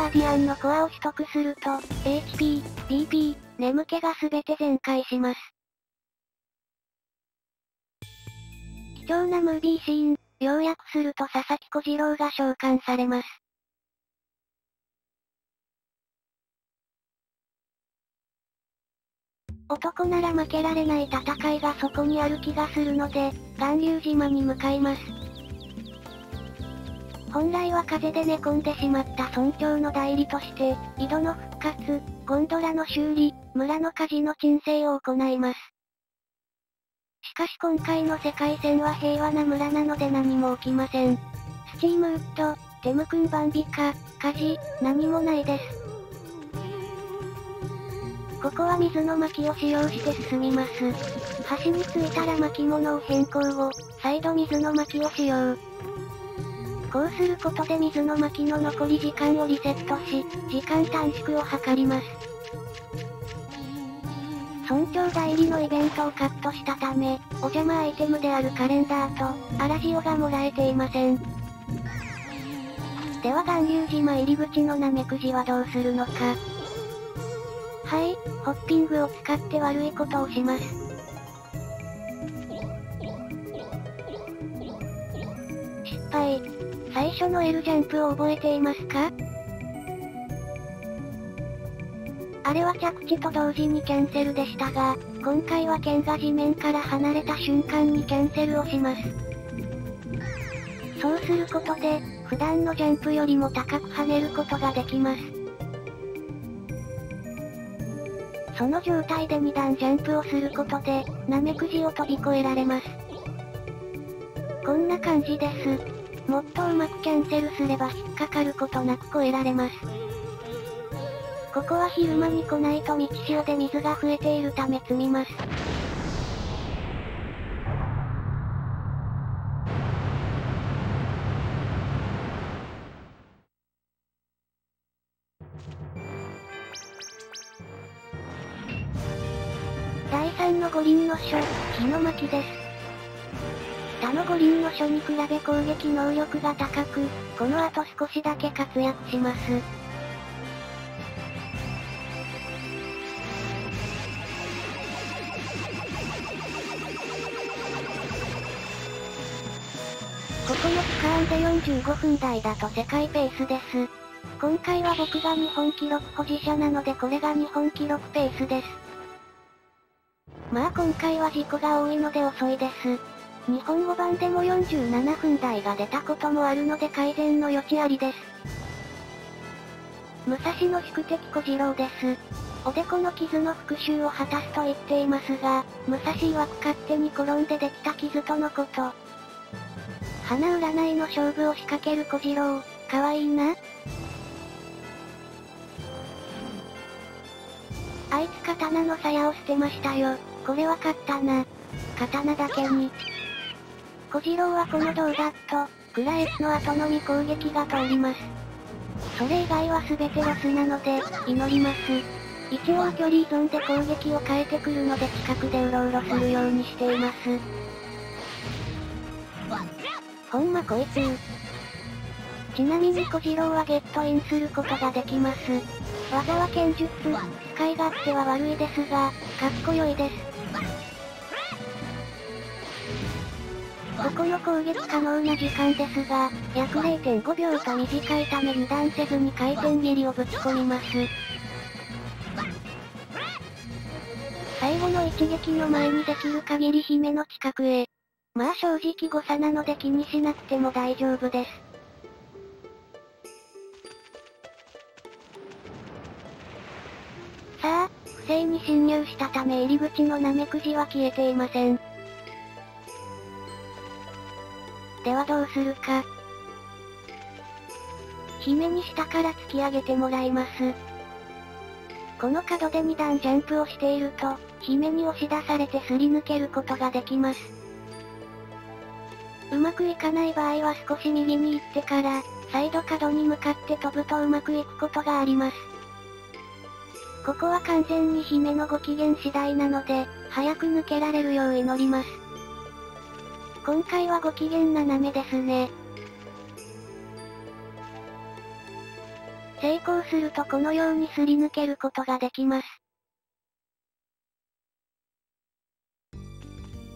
ガーディアンのコアを取得すると、HP、DP、眠気がすべて全開します。貴重なムービーシーン、要約すると佐々木小次郎が召喚されます。男なら負けられない戦いがそこにある気がするので、巌流島に向かいます。本来は風で寝込んでしまった村長の代理として、井戸の復活、ゴンドラの修理、村の火事の鎮静を行います。しかし今回の世界線は平和な村なので何も起きません。スチームウッド、テム君バンビカ、火事、何もないです。ここは水の巻を使用して進みます。橋に着いたら巻物を変更後、再度水の巻を使用。こうすることで水の巻の残り時間をリセットし、時間短縮を図ります。村長代理のイベントをカットしたため、お邪魔アイテムであるカレンダーと、アラジオがもらえていません。では巌流島入り口のナメクジはどうするのか。はい、ホッピングを使って悪いことをします。失敗。最初の L ジャンプを覚えていますか？あれは着地と同時にキャンセルでしたが、今回は剣が地面から離れた瞬間にキャンセルをします。そうすることで、普段のジャンプよりも高く跳ねることができます。その状態で2段ジャンプをすることで、ナメクジを飛び越えられます。こんな感じです。もっとうまくキャンセルすれば引っかかることなく越えられます。ここは昼間に来ないと道潮で水が増えているため積みます。第3の五輪の書、火の巻です。他の五輪の書に比べ攻撃能力が高く、この後少しだけ活躍します。ここの期間で45分台だと世界ペースです。今回は僕が日本記録保持者なのでこれが日本記録ペースです。まあ今回は事故が多いので遅いです。日本語版でも47分台が出たこともあるので改善の余地ありです。武蔵野宿敵小次郎です。おでこの傷の復讐を果たすと言っていますが、武蔵曰く勝手に転んでできた傷とのこと。花占いの勝負を仕掛ける小次郎、かわいいな。あいつ刀の鞘を捨てましたよ。これは勝ったな。刀だけに。小次郎はこの動画と、クラエスの後のみ攻撃が通ります。それ以外は全てロスなので、祈ります。一応距離依存で攻撃を変えてくるので近くでうろうろするようにしています。ほんまこいつちなみに小次郎はゲットインすることができます。技は剣術、使い勝手は悪いですが、かっこよいです。ここの攻撃可能な時間ですが、約0.5秒と短いため油断せずに回転切りをぶち込みます。最後の一撃の前にできる限り姫の近くへ。まあ正直誤差なので気にしなくても大丈夫です。さあ、不正に侵入したため入り口のナメクジは消えていません。ではどうするか。姫に下から突き上げてもらいます。この角で2段ジャンプをしていると、姫に押し出されてすり抜けることができます。うまくいかない場合は少し右に行ってから、サイド角に向かって飛ぶとうまくいくことがあります。ここは完全に姫のご機嫌次第なので、早く抜けられるよう祈ります。今回はご機嫌斜めですね。成功するとこのようにすり抜けることができます。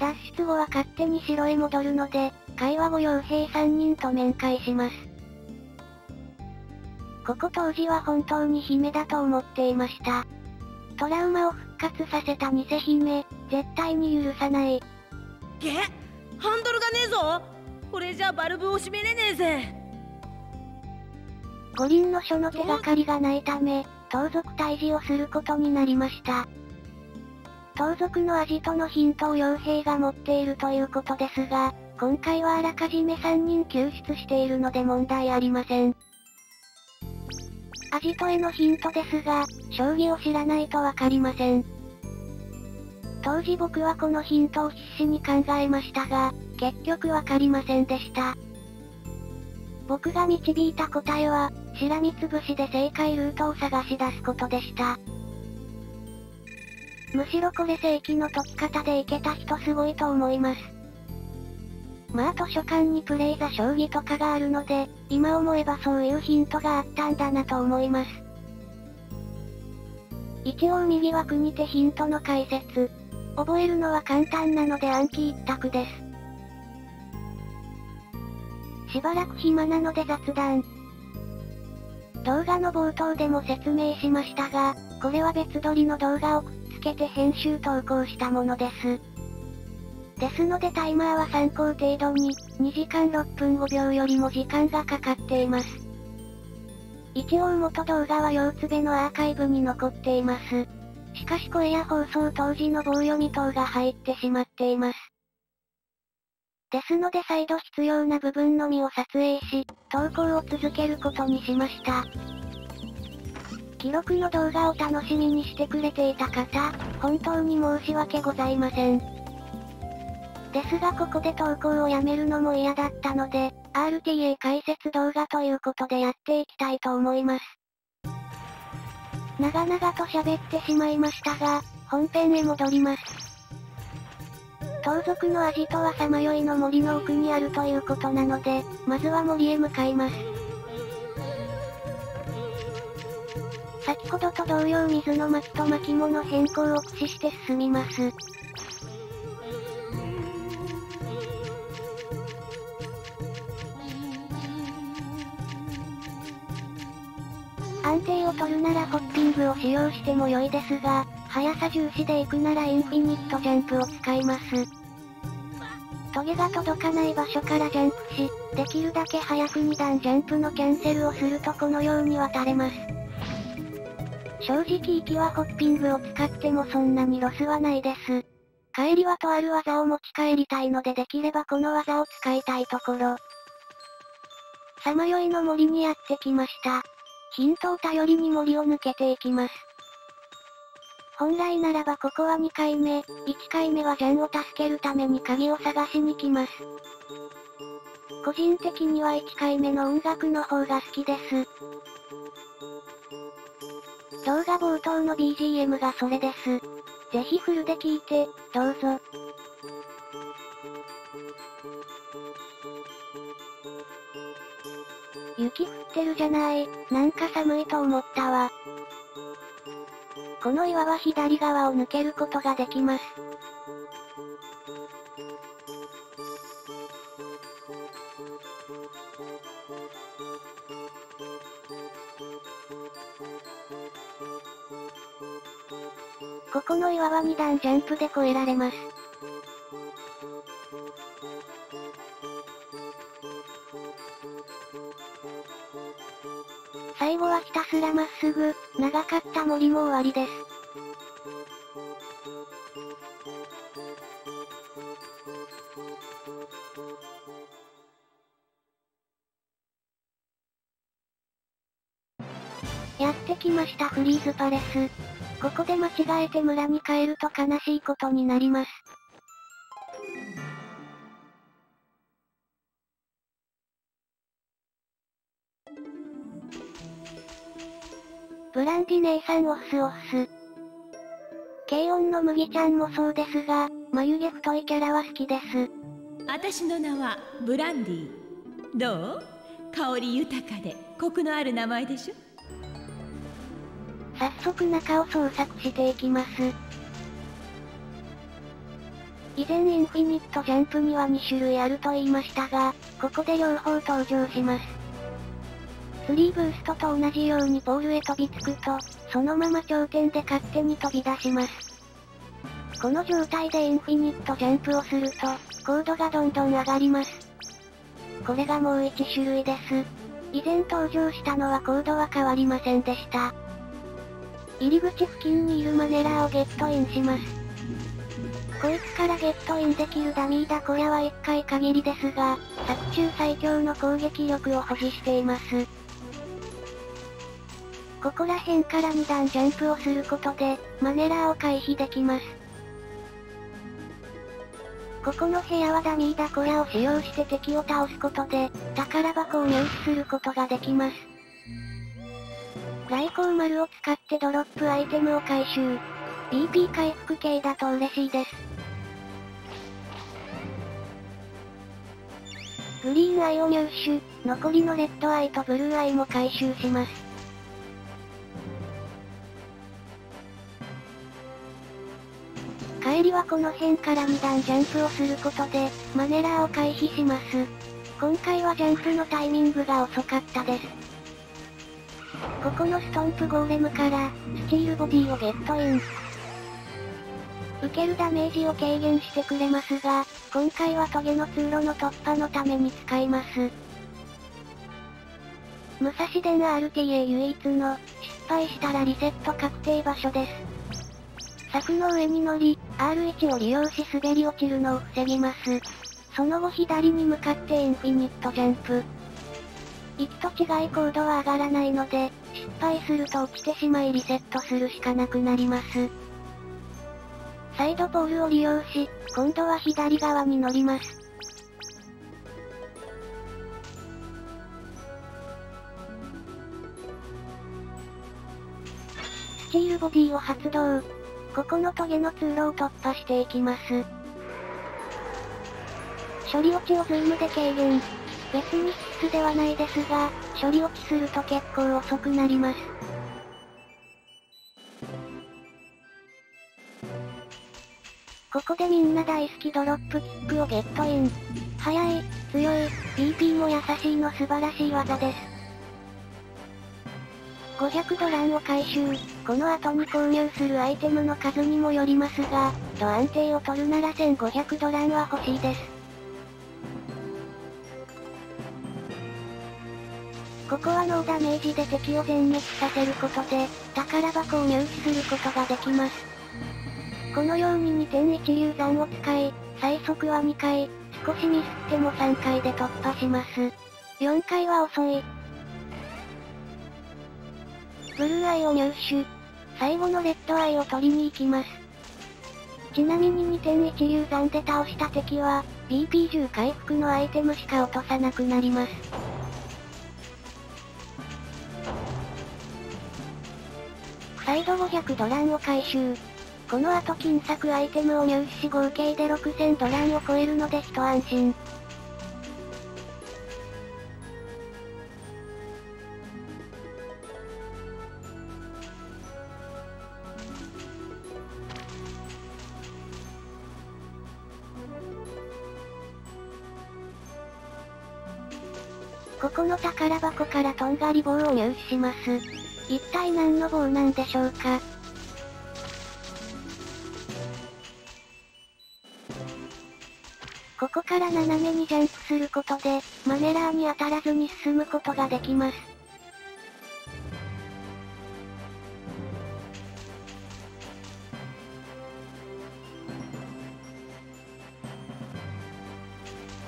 脱出後は勝手に城へ戻るので、会話後傭兵3人と面会します。ここ当時は本当に姫だと思っていました。トラウマを復活させた偽姫、絶対に許さない。げハンドルがねえぞこれじゃバルブを閉めれねえぜ五輪の書の手がかりがないため、盗賊退治をすることになりました。盗賊の味とのヒントを傭兵が持っているということですが、今回はあらかじめ3人救出しているので問題ありません。アジトへのヒントですが、将棋を知らないとわかりません。当時僕はこのヒントを必死に考えましたが、結局わかりませんでした。僕が導いた答えは、しらみつぶしで正解ルートを探し出すことでした。むしろこれ正規の解き方でいけた人すごいと思います。まあ図書館にプレイザ将棋とかがあるので、今思えばそういうヒントがあったんだなと思います。一応右枠にてヒントの解説。覚えるのは簡単なので暗記一択です。しばらく暇なので雑談。動画の冒頭でも説明しましたが、これは別撮りの動画をくっつけて編集投稿したものです。ですのでタイマーは参考程度に、2時間6分5秒よりも時間がかかっています。一応元動画は両つべのアーカイブに残っています。しかし声や放送当時の棒読み等が入ってしまっています。ですので再度必要な部分のみを撮影し、投稿を続けることにしました。記録の動画を楽しみにしてくれていた方、本当に申し訳ございません。ですがここで投稿をやめるのも嫌だったので、RTA 解説動画ということでやっていきたいと思います。長々と喋ってしまいましたが、本編へ戻ります。盗賊のアジトはさまよいの森の奥にあるということなので、まずは森へ向かいます。先ほどと同様水の巻と巻物変更を駆使して進みます。定を取るならホッピングを使用しても良いですが、速さ重視で行くならインフィニットジャンプを使います。トゲが届かない場所からジャンプし、できるだけ早く2段ジャンプのキャンセルをするとこのように渡れます。正直行きはホッピングを使ってもそんなにロスはないです。帰りはとある技を持ち帰りたいのでできればこの技を使いたいところ。さまよいの森にやってきました。ヒントを頼りに森を抜けていきます。本来ならばここは2回目、1回目はジャンを助けるために鍵を探しに来ます。個人的には1回目の音楽の方が好きです。動画冒頭の BGM がそれです。ぜひフルで聴いて、どうぞ。雪降ってるじゃない、なんか寒いと思ったわ。この岩は左側を抜けることができます。ここの岩は2段ジャンプで越えられます。すらまっすぐ、長かった森も終わりです。やってきましたフリーズパレス。ここで間違えて村に帰ると悲しいことになります。姉さんオスオス。軽音の麦ちゃんもそうですが、眉毛太いキャラは好きです。私の名はブランディ。どう？香り豊かでコクのある名前でしょ？早速中を捜索していきます。以前インフィニットジャンプには2種類あると言いましたが、ここで両方登場します。スリーブーストと同じようにポールへ飛びつくと、そのまま頂点で勝手に飛び出します。この状態でインフィニットジャンプをすると、高度がどんどん上がります。これがもう1種類です。以前登場したのは高度は変わりませんでした。入り口付近にいるマネラーをゲットインします。こいつからゲットインできるダミーだこれは1回限りですが、作中最強の攻撃力を保持しています。ここら辺から2段ジャンプをすることで、マネラーを回避できます。ここの部屋はダミーダコヤを使用して敵を倒すことで、宝箱を入手することができます。外交丸を使ってドロップアイテムを回収。BP 回復系だと嬉しいです。グリーンアイを入手、残りのレッドアイとブルーアイも回収します。帰りはこの辺から2段ジャンプをすることで、マネラーを回避します。今回はジャンプのタイミングが遅かったです。ここのストンプゴーレムから、スチールボディをゲットイン。受けるダメージを軽減してくれますが、今回はトゲの通路の突破のために使います。武蔵伝 RTA 唯一の、失敗したらリセット確定場所です。柵の上に乗り、R1 を利用し滑り落ちるのを防ぎます。その後左に向かってインフィニットジャンプ。いつと違い高度は上がらないので、失敗すると落ちてしまいリセットするしかなくなります。サイドポールを利用し、今度は左側に乗ります。スチールボディを発動。ここのトゲの通路を突破していきます。処理落ちをズームで軽減。別に必須ではないですが、処理落ちすると結構遅くなります。ここでみんな大好きドロップキックをゲットイン。速い、強い、PP も優しいの素晴らしい技です。500ドランを回収。この後に購入するアイテムの数にもよりますが、ド安定を取るなら1500ドランは欲しいです。ここはノーダメージで敵を全滅させることで、宝箱を入手することができます。このように2点一流山を使い、最速は2回、少しミスっても3回で突破します。4回は遅い。ブルーアイを入手。最後のレッドアイを取りに行きます。ちなみに2点一流山で倒した敵は、BP10 回復のアイテムしか落とさなくなります。再度500ドランを回収。この後金策アイテムを入手し合計で6000ドランを超えるので一安心。ここの宝箱からとんがり棒を入手します。一体何の棒なんでしょうか？ここから斜めにジャンプすることで、マネラーに当たらずに進むことができます。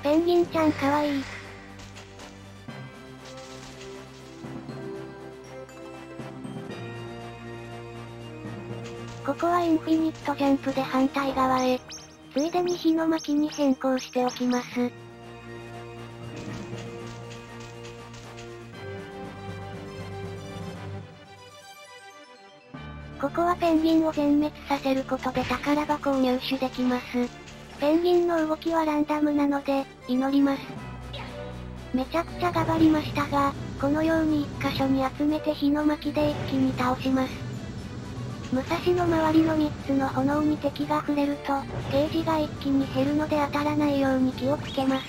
ペンギンちゃんかわいい。ここはインフィニットジャンプで反対側へ。ついでに火の巻に変更しておきます。ここはペンギンを全滅させることで宝箱を入手できます。ペンギンの動きはランダムなので、祈ります。めちゃくちゃ頑張りましたが、このように一箇所に集めて火の巻で一気に倒します。武蔵の周りの3つの炎に敵が触れると、ゲージが一気に減るので当たらないように気をつけます。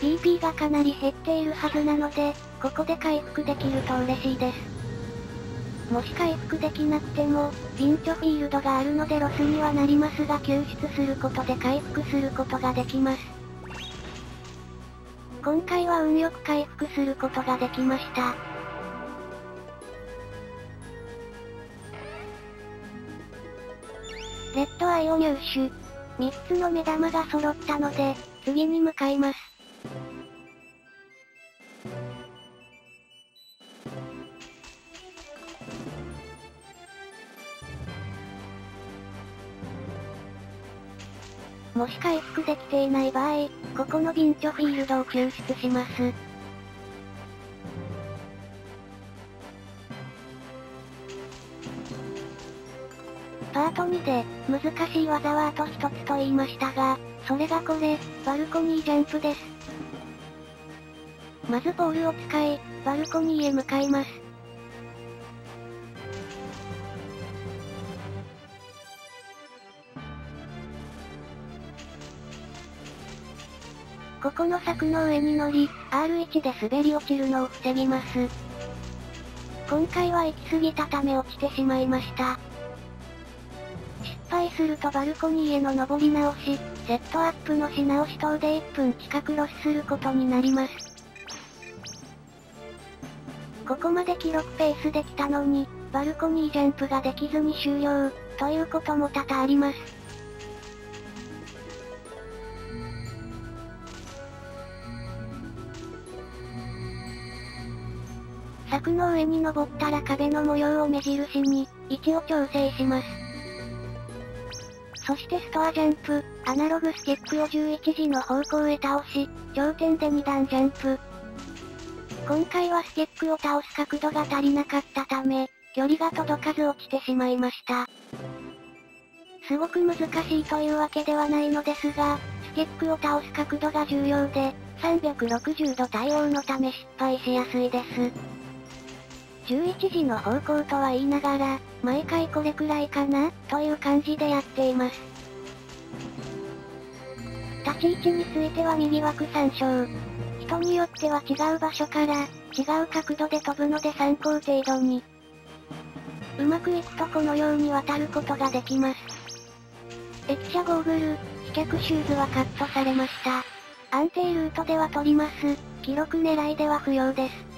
PP がかなり減っているはずなので、ここで回復できると嬉しいです。もし回復できなくても、ピンチョフィールドがあるのでロスにはなりますが救出することで回復することができます。今回は運よく回復することができました。レッドアイを入手。3つの目玉が揃ったので、次に向かいます。もし回復できていない場合、ここのビンチョフィールドを救出します。パート2で、難しい技はあと一つと言いましたが、それがこれ、バルコニージャンプです。まずボールを使い、バルコニーへ向かいます。ここの柵の上に乗り、R1 で滑り落ちるのを防ぎます。今回は行き過ぎたため落ちてしまいました。するとバルコニーへの登り直し、セットアップのし直し等で1分近くロスすることになります。ここまで記録ペースできたのに、バルコニージャンプができずに終了、ということも多々あります。柵の上に登ったら壁の模様を目印に、位置を調整します。そしてストアジャンプ、アナログスティックを11時の方向へ倒し、頂点で2段ジャンプ。今回はスティックを倒す角度が足りなかったため、距離が届かず落ちてしまいました。すごく難しいというわけではないのですが、スティックを倒す角度が重要で、360度対応のため失敗しやすいです。11時の方向とは言いながら、毎回これくらいかな、という感じでやっています。立ち位置については右枠参照。人によっては違う場所から、違う角度で飛ぶので参考程度に。うまくいくとこのように渡ることができます。駅舎ゴーグル、飛脚シューズはカットされました。安定ルートでは取ります。記録狙いでは不要です。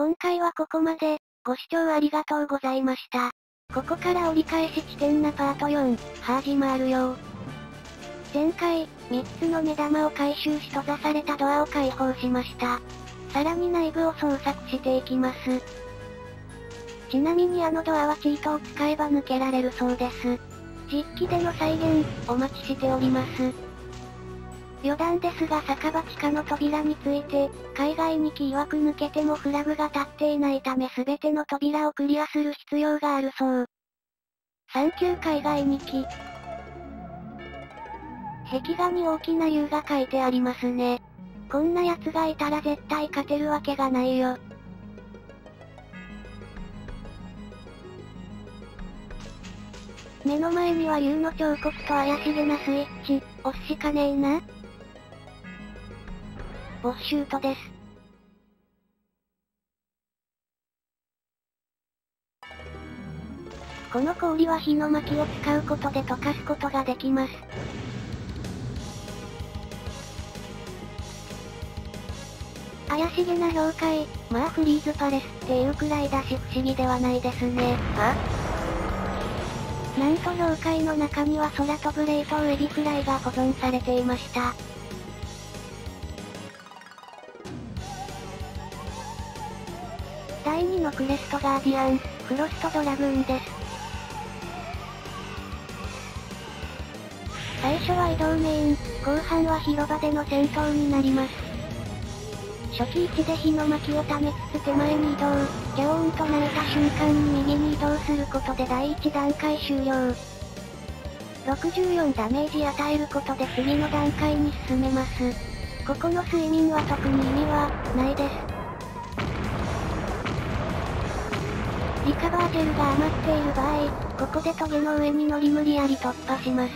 今回はここまで、ご視聴ありがとうございました。ここから折り返し地点なパート4、始まるよ。前回、3つの目玉を回収し閉ざされたドアを開放しました。さらに内部を捜索していきます。ちなみにあのドアはチートを使えば抜けられるそうです。実機での再現、お待ちしております。余談ですが酒場地下の扉について、海外にキー枠抜けてもフラグが立っていないため全ての扉をクリアする必要があるそう。サンキュー海外2機。壁画に大きな U が書いてありますね。こんな奴がいたら絶対勝てるわけがないよ。目の前には U の彫刻と怪しげなスイッチ、押すしかねえな。ボスシュートです。この氷は火の巻を使うことで溶かすことができます。怪しげな妖怪、まあフリーズパレスっていうくらいだし不思議ではないですね。あなんと妖怪の中には空飛ぶ冷凍エビフライが保存されていました。第2のクレストガーディアン、フロストドラグーンです。最初は移動メイン、後半は広場での戦闘になります。初期位置で火の巻を溜めつつ手前に移動、ジャオーンと鳴いた瞬間に右に移動することで第1段階終了。64ダメージ与えることで次の段階に進めます。ここの睡眠は特に意味は、ないです。リカバージェルが余っている場合、ここでトゲの上に乗り無理やり突破します。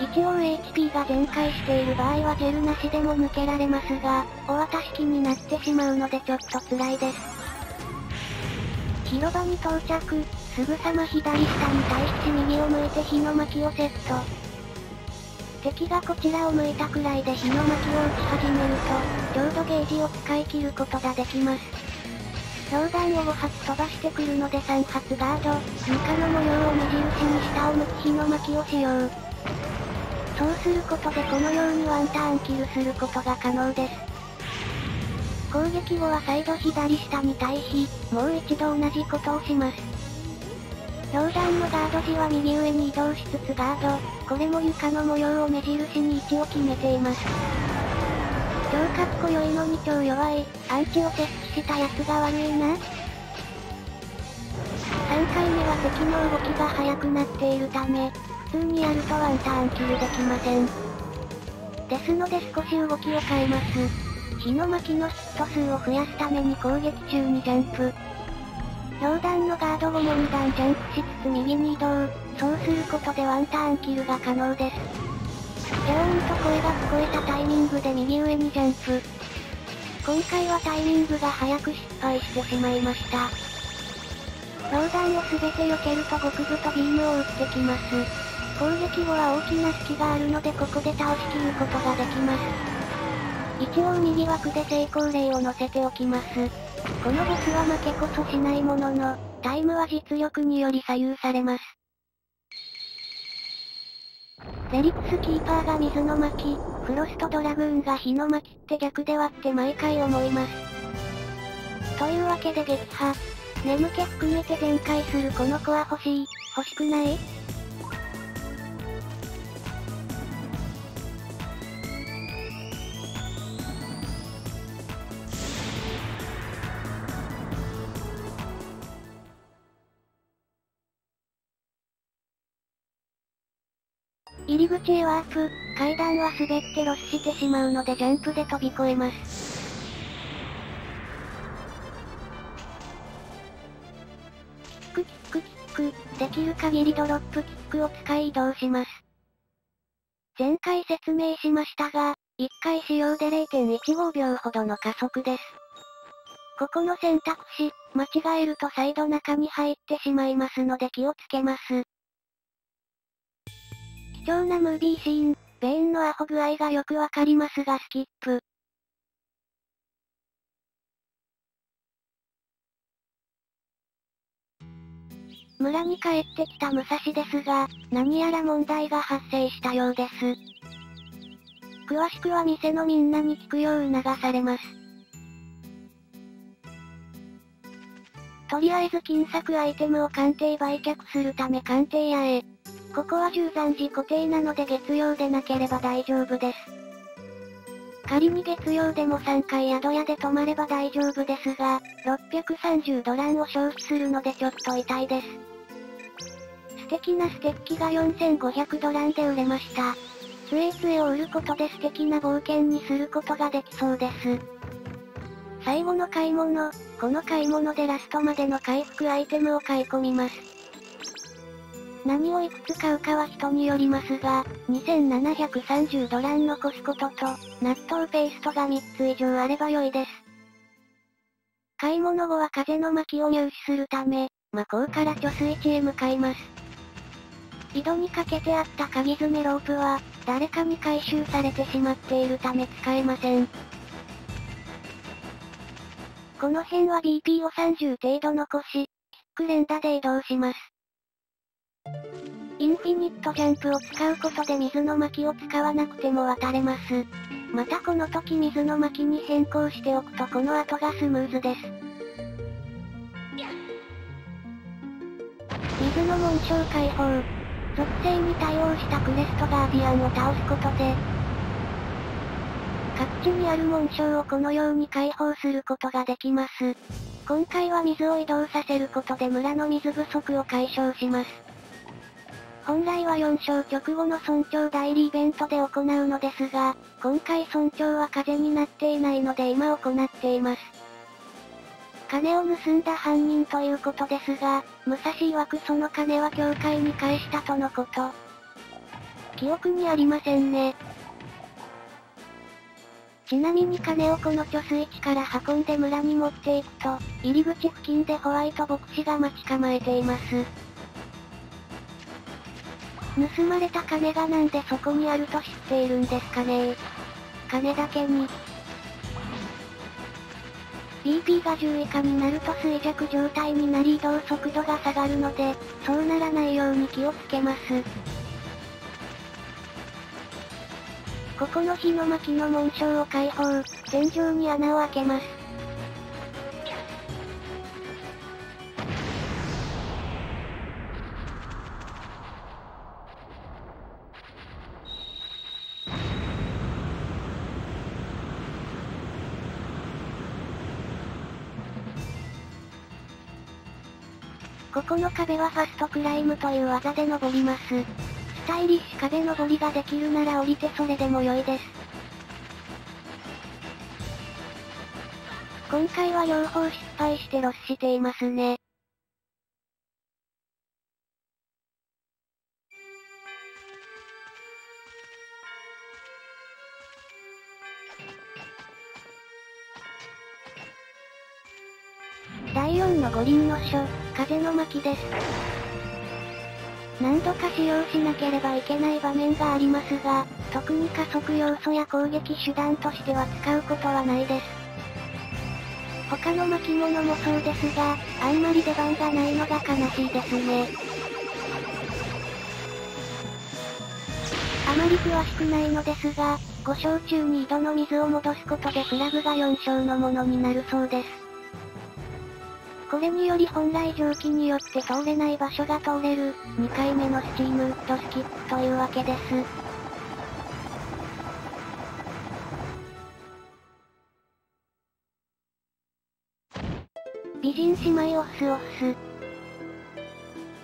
一応 HP が全開している場合はジェルなしでも抜けられますが、お渡し機になってしまうのでちょっと辛いです。広場に到着、すぐさま左下に対して右を向いて火の巻をセット。敵がこちらを向いたくらいで火の巻を打ち始めると、ちょうどゲージを使い切ることができます。氷弾を5発飛ばしてくるので3発ガード、床の模様を目印に下を向き火の巻きを使用。そうすることでこのようにワンターンキルすることが可能です。攻撃後は再度左下に対し、もう一度同じことをします。氷弾のガード時は右上に移動しつつガード、これも床の模様を目印に位置を決めてい。ます。超かっこよいのに超弱い、アンチを設置したやつが悪いな。3回目は敵の動きが速くなっているため、普通にやるとワンターンキルできません。ですので少し動きを変えます。火の巻のヒット数を増やすために攻撃中にジャンプ。氷弾のガード後も2段ジャンプしつつ右に移動、そうすることでワンターンキルが可能です。ジャーンと声が聞こえたタイミングで右上にジャンプ。今回はタイミングが早く失敗してしまいました。砲弾を全て避けると極太ビームを撃ってきます。攻撃後は大きな隙があるのでここで倒しきることができます。一応右枠で成功例を載せておきます。このボスは負けこそしないものの、タイムは実力により左右されます。レリックスキーパーが水の巻、フロストドラグーンが火の巻って逆で割って毎回思います。というわけで撃破。眠気含めて全開するこの子は欲しい、欲しくない？入り口へワープ、階段は滑ってロスしてしまうのでジャンプで飛び越えます。キックキックキック、できる限りドロップキックを使い移動します。前回説明しましたが、1回使用で0.15秒ほどの加速です。ここの選択肢、間違えると再度中に入ってしまいますので気をつけます。貴重なムービーシーン、ベーンのアホ具合がよくわかりますがスキップ。村に帰ってきた武蔵ですが、何やら問題が発生したようです。詳しくは店のみんなに聞くよう促されます。とりあえず金策アイテムを鑑定売却するため鑑定屋へ。ここは13時固定なので月曜でなければ大丈夫です。仮に月曜でも3回宿屋で泊まれば大丈夫ですが、630ドランを消費するのでちょっと痛いです。素敵なステッキが4500ドランで売れました。スエーツエを売ることで素敵な冒険にすることができそうです。最後の買い物、この買い物でラストまでの回復アイテムを買い込みます。何をいくつ買うかは人によりますが、2730ドラン残すことと、納豆ペーストが3つ以上あれば良いです。買い物後は風の巻を入手するため、魔法から貯水池へ向かいます。井戸にかけてあった鍵爪ロープは、誰かに回収されてしまっているため使えません。この辺は BP を30程度残し、キック連打で移動します。インフィニットジャンプを使うことで水の巻を使わなくても渡れます。またこの時水の巻に変更しておくとこの後がスムーズです。水の紋章解放。属性に対応したクレストガーディアンを倒すことで、各地にある紋章をこのように解放することができます。今回は水を移動させることで村の水不足を解消します。本来は4勝直後の村長代理イベントで行うのですが、今回村長は風になっていないので今行っています。金を盗んだ犯人ということですが、武蔵曰くその金は教会に返したとのこと。記憶にありませんね。ちなみに金をこの貯水池から運んで村に持っていくと、入り口付近でホワイト牧師が待ち構えています。盗まれた金がなんでそこにあると知っているんですかね金だけに。BP が10以下になると衰弱状態になり移動速度が下がるので、そうならないように気をつけます。ここの火の巻の紋章を解放、天井に穴を開けます。ここの壁はファストクライムという技で登ります。スタイリッシュ壁登りができるなら降りてそれでも良いです。今回は両方失敗してロスしていますね。第4の五輪の書、風の巻です。何度か使用しなければいけない場面がありますが、特に加速要素や攻撃手段としては使うことはないです。他の巻物もそうですが、あんまり出番がないのが悲しいですね。あまり詳しくないのですが、5章中に井戸の水を戻すことでプラグが4章のものになるそうです。これにより本来蒸気によって通れない場所が通れる、2回目のスチームウッドスキップというわけです。美人姉妹オフスオフ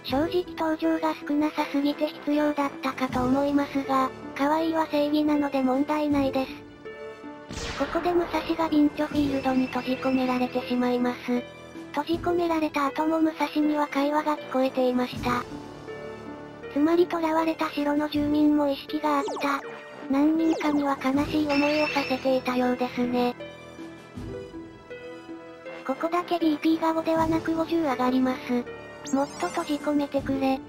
ス。正直登場が少なさすぎて必要だったかと思いますが、可愛いは正義なので問題ないです。ここで武蔵がビンチョフィールドに閉じ込められてしまいます。閉じ込められた後も武蔵には会話が聞こえていました。つまり囚われた城の住民も意識があった。何人かには悲しい思いをさせていたようですね。ここだけ BP が5ではなく50上がります。もっと閉じ込めてくれ。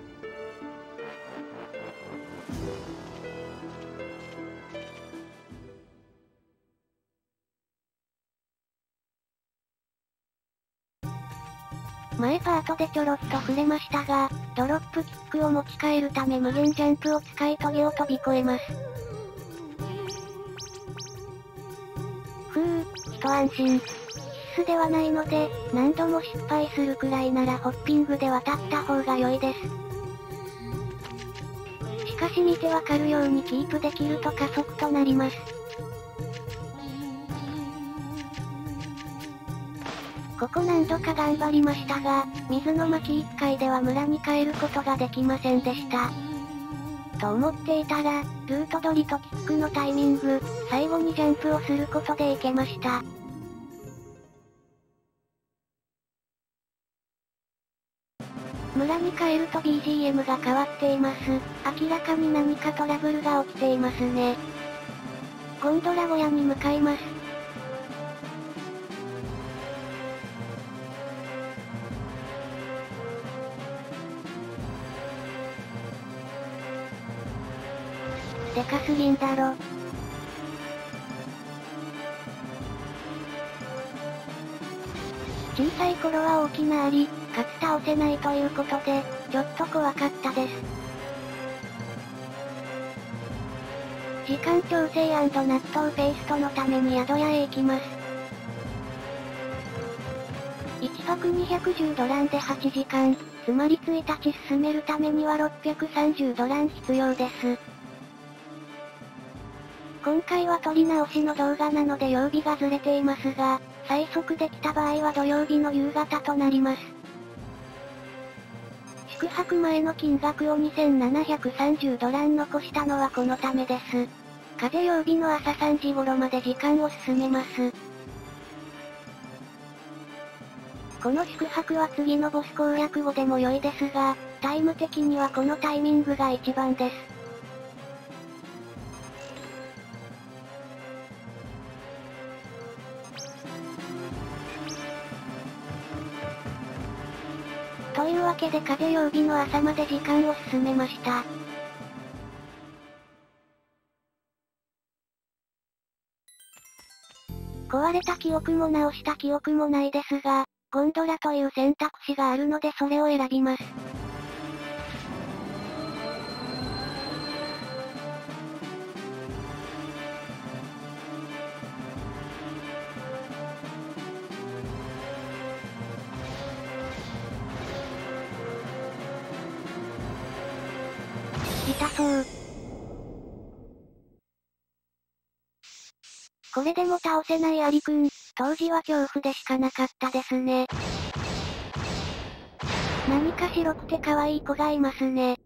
前パートでちょろっと触れましたが、ドロップキックを持ち帰るため無限ジャンプを使いトゲを飛び越えます。ふぅ、一安心。必須ではないので、何度も失敗するくらいならホッピングで渡った方が良いです。しかし見てわかるようにキープできると加速となります。ここ何度か頑張りましたが、水の巻1回では村に帰ることができませんでした。と思っていたら、ルート取りとキックのタイミング、最後にジャンプをすることでいけました。村に帰ると BGM が変わっています。明らかに何かトラブルが起きていますね。ゴンドラ小屋に向かいます。でかすぎんだろ。小さい頃は大きなアリ、かつ倒せないということで、ちょっと怖かったです。時間調整納豆ペーストのために宿屋へ行きます。1泊210ドランで8時間、つまり1日進めるためには630ドラン必要です。今回は撮り直しの動画なので曜日がずれていますが、最速できた場合は土曜日の夕方となります。宿泊前の金額を2730ドラン残したのはこのためです。風曜日の朝3時頃まで時間を進めます。この宿泊は次のボス攻略後でも良いですが、タイム的にはこのタイミングが一番です。というわけで風曜日の朝まで時間を進めました。壊れた記憶も直した記憶もないですが、ゴンドラという選択肢があるのでそれを選びます。これでも倒せないアリくん、当時は恐怖でしかなかったですね。何か白くて可愛い子がいますね。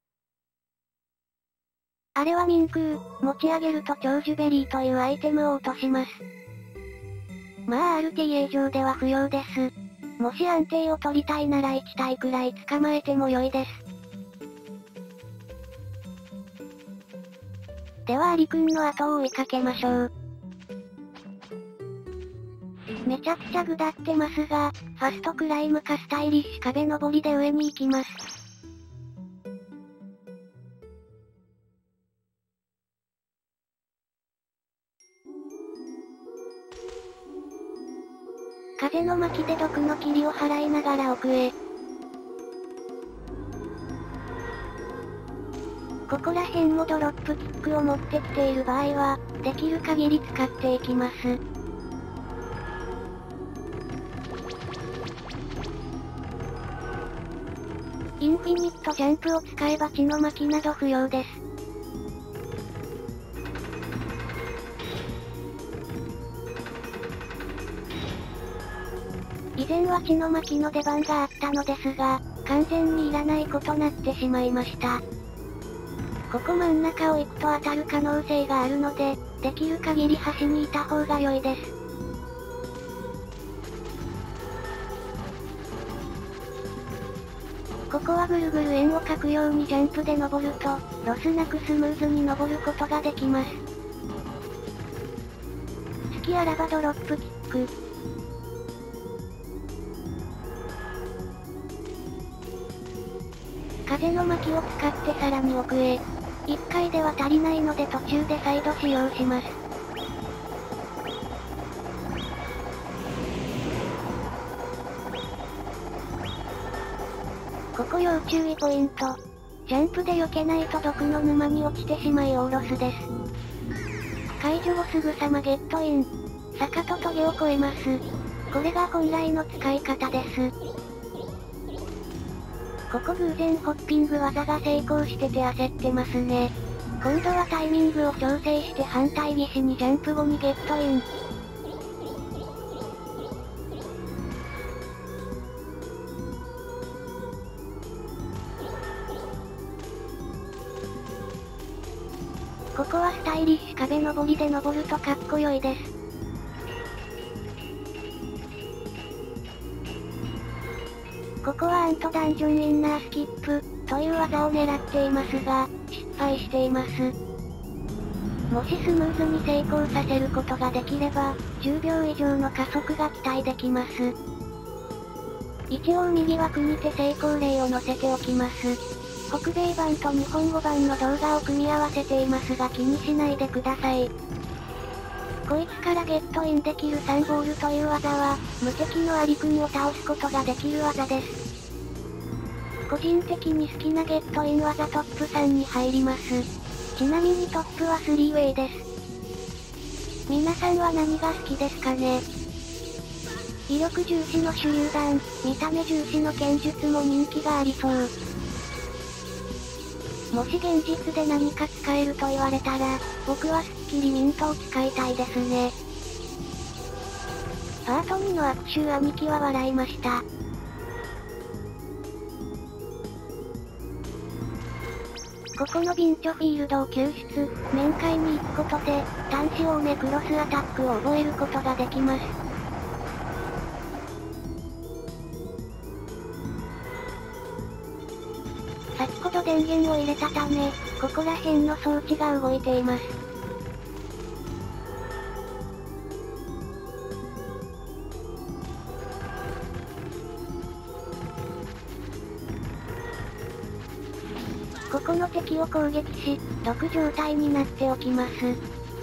あれはミンクー、持ち上げると長寿ベリーというアイテムを落とします。まあ RTA 上では不要です。もし安定を取りたいなら1体くらい捕まえても良いです。ではアリくんの後を追いかけましょう。めちゃくちゃ下ってますが、ファストクライムかスタイリッシュ壁登りで上に行きます。風の巻きで毒の霧を払いながら奥へ。ここら辺もドロップキックを持ってきている場合は、できる限り使っていきます。フィニットジャンプを使えば血の巻きなど不要です。以前は血の巻きの出番があったのですが、完全にいらないことなってしまいました。ここ真ん中を行くと当たる可能性があるので、できる限り端にいた方が良いです。ここはぐるぐる円を描くようにジャンプで登ると、ロスなくスムーズに登ることができます。好きあらばドロップキック。風の巻きを使ってさらに奥へ。1回では足りないので途中で再度使用します。注意ポイント。ジャンプで避けないと毒の沼に落ちてしまいオーロスです。解除後すぐさまゲットイン。坂と棘を越えます。これが本来の使い方です。ここ偶然ホッピング技が成功してて焦ってますね。今度はタイミングを調整して反対岸にジャンプ後にゲットイン。登るとかっこよいです。ここはアントダンジョンウィンナースキップ、という技を狙っていますが、失敗しています。もしスムーズに成功させることができれば、10秒以上の加速が期待できます。一応右枠にて成功例を載せておきます。北米版と日本語版の動画を組み合わせていますが気にしないでください。こいつからゲットインできる3ボールという技は、無敵のアリ君を倒すことができる技です。個人的に好きなゲットイン技トップ3に入ります。ちなみにトップは3ウェイです。皆さんは何が好きですかね？威力重視の手榴弾、見た目重視の剣術も人気がありそう。もし現実で何か使えると言われたら、僕はスッキリミントを使いたいですね。パート2の悪臭兄貴は笑いました。ここのビンチョフィールドを救出、面会に行くことで、端子をネクロスアタックを覚えることができます。電源を入れたため、ここら辺の装置が動いています。ここの敵を攻撃し、毒状態になっておきます。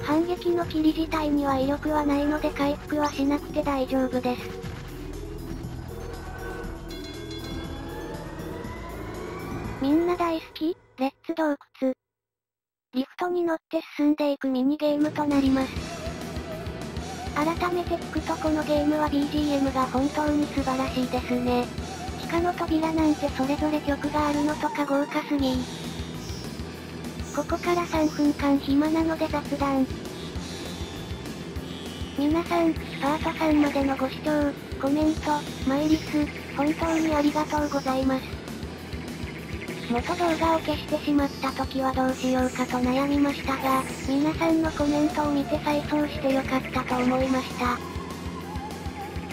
反撃の霧自体には威力はないので回復はしなくて大丈夫です。みんな大好き、レッツ洞窟。リフトに乗って進んでいくミニゲームとなります。改めて聞くとこのゲームは BGM が本当に素晴らしいですね。地下の扉なんてそれぞれ曲があるのとか豪華すぎここから3分間暇なので雑談。皆さん、パート3までのご視聴、コメント、マイリス、本当にありがとうございます。元動画を消してしまった時はどうしようかと悩みましたが、皆さんのコメントを見て再送してよかったと思いました。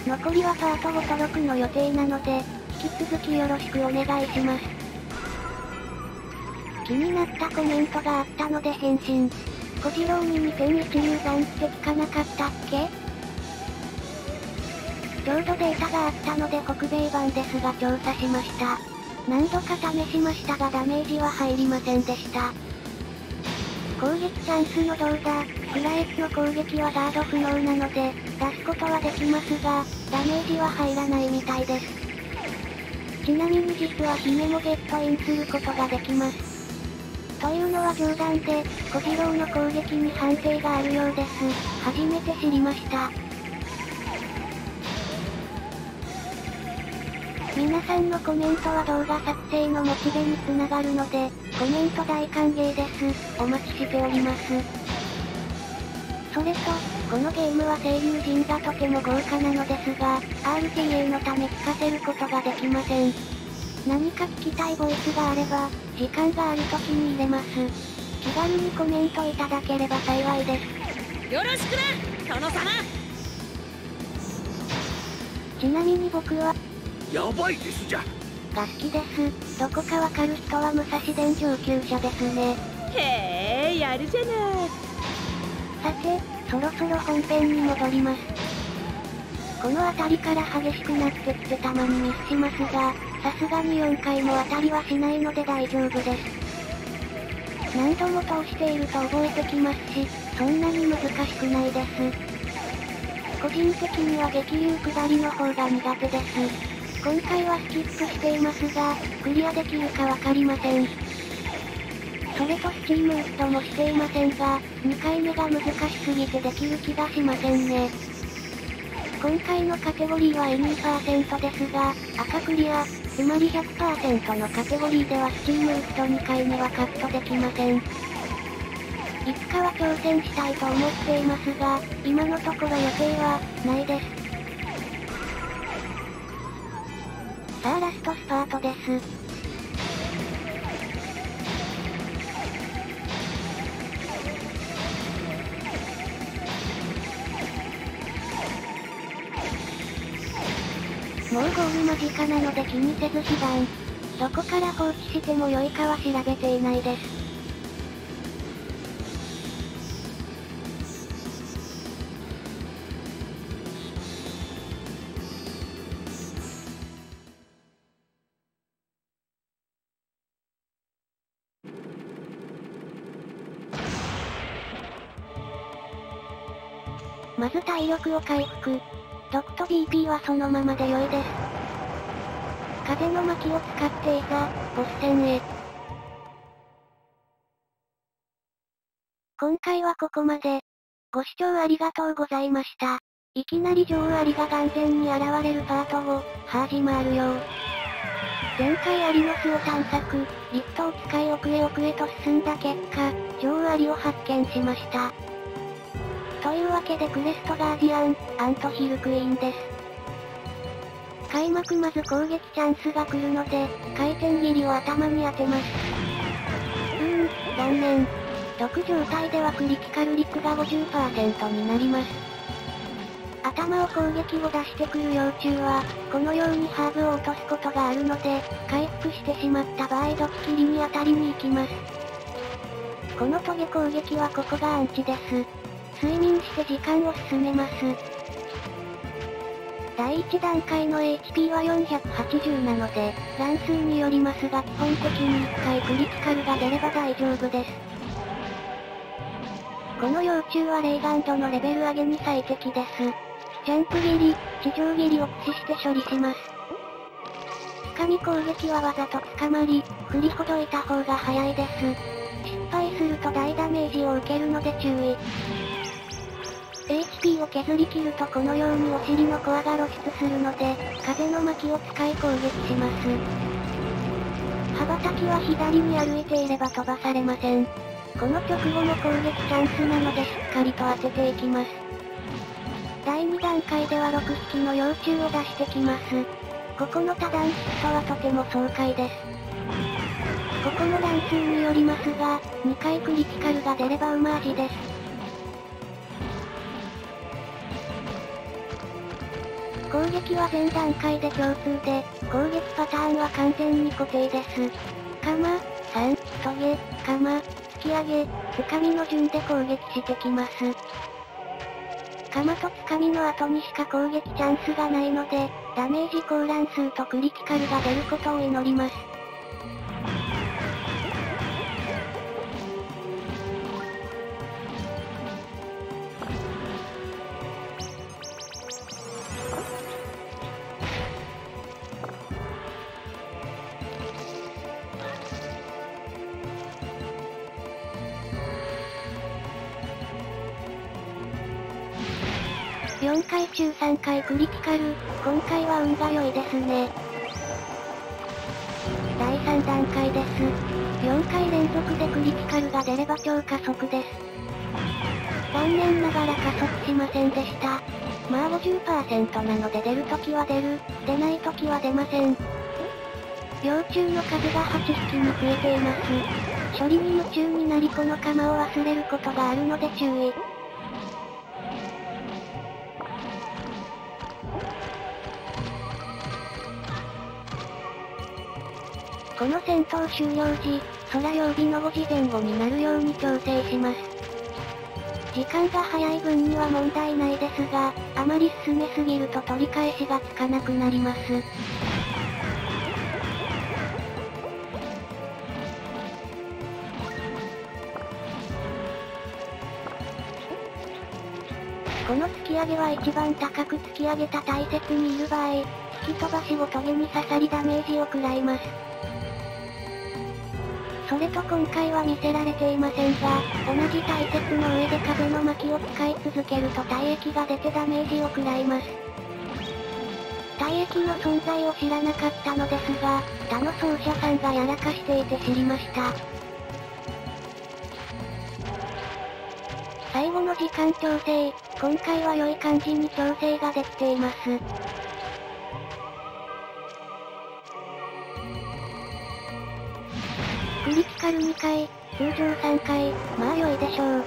残りはパート5と6の予定なので、引き続きよろしくお願いします。気になったコメントがあったので返信。小次郎に2001流弾って聞かなかったっけ？ちょうどデータがあったので北米版ですが調査しました。何度か試しましたがダメージは入りませんでした。攻撃チャンスのどうだ、クラエツの攻撃はガード不能なので、出すことはできますが、ダメージは入らないみたいです。ちなみに実は姫もゲットインすることができます。というのは冗談で、小次郎の攻撃に判定があるようです。初めて知りました。皆さんのコメントは動画作成のモチベにつながるので、コメント大歓迎です。お待ちしております。それと、このゲームは声優陣がとても豪華なのですが、RTA のため聞かせることができません。何か聞きたいボイスがあれば、時間がある時に入れます。気軽にコメントいただければ幸いです。よろしくな、殿様ちなみに僕は、やばいですじゃが好きです。どこかわかる人は武蔵伝上級者ですね。へえ、やるじゃない。さて、そろそろ本編に戻ります。この辺りから激しくなってきてたまにミスしますが、さすがに4回も当たりはしないので大丈夫です。何度も通していると覚えてきますし、そんなに難しくないです。個人的には激流下りの方が苦手です。今回はスキップしていますが、クリアできるかわかりません。それとスチームウッドもしていませんが、2回目が難しすぎてできる気がしませんね。今回のカテゴリーは Any% ですが、赤クリア、つまり100%のカテゴリーではスチームウッド2回目はカットできません。いつかは挑戦したいと思っていますが、今のところ予定は、ないです。さあラストスパートです。もうゴール間近なので気にせず被弾。どこから放置しても良いかは調べていないです。体力を回復。毒と BP はそのままで良いです。風の巻を使っていざ、ボス戦へ。今回はここまで。ご視聴ありがとうございました。いきなり女王アリが眼前に現れるパートを、始まるよ前回アリの巣を探索、リフトを使い奥へ奥へと進んだ結果、女王アリを発見しました。というわけでクレストガーディアン、アントヒルクイーンです。開幕まず攻撃チャンスが来るので、回転切りを頭に当てます。うーん、残念。毒状態ではクリティカル率が50%になります。頭を攻撃を出してくる幼虫は、このようにハーブを落とすことがあるので、回復してしまった場合毒切りに当たりに行きます。このトゲ攻撃はここがアンチです。睡眠して時間を進めます。第1段階の HP は480なので、乱数によりますが基本的に1回クリティカルが出れば大丈夫です。この幼虫はレイガンドのレベル上げに最適です。ジャンプ切り、地上切りを駆使して処理します。掴み攻撃はわざと捕まり、振りほどいた方が早いです。失敗すると大ダメージを受けるので注意。HP を削り切るとこのようにお尻のコアが露出するので、風の巻を使い攻撃します。羽ばたきは左に歩いていれば飛ばされません。この直後の攻撃チャンスなのでしっかりと当てていきます。第2段階では6匹の幼虫を出してきます。ここの多段シフトはとても爽快です。ここの乱数によりますが、2回クリティカルが出ればうま味です。攻撃は全段階で共通で、攻撃パターンは完全に固定です。かま、3、トゲ、かま、突き上げ、つかみの順で攻撃してきます。鎌とつかみの後にしか攻撃チャンスがないので、ダメージ高乱数とクリティカルが出ることを祈ります。3回クリティカル、今回は運が良いですね。第3段階です。4回連続でクリティカルが出れば超加速です。残念ながら加速しませんでした。まあ50%なので出るときは出る、出ないときは出ません。幼虫の数が8匹に増えています。処理に夢中になりこの釜を忘れることがあるので注意。この戦闘終了時、空曜日の5時前後になるように調整します。時間が早い分には問題ないですが、あまり進めすぎると取り返しがつかなくなります。この突き上げは一番高く突き上げた大切にいる場合、突き飛ばしをトゲに刺さりダメージを食らいます。それと今回は見せられていませんが、同じ大雪の上で風の巻を使い続けると体液が出てダメージを食らいます。体液の存在を知らなかったのですが、他の奏者さんがやらかしていて知りました。最後の時間調整、今回は良い感じに調整ができています。カル2回、通常3回、まあ良いでしょう。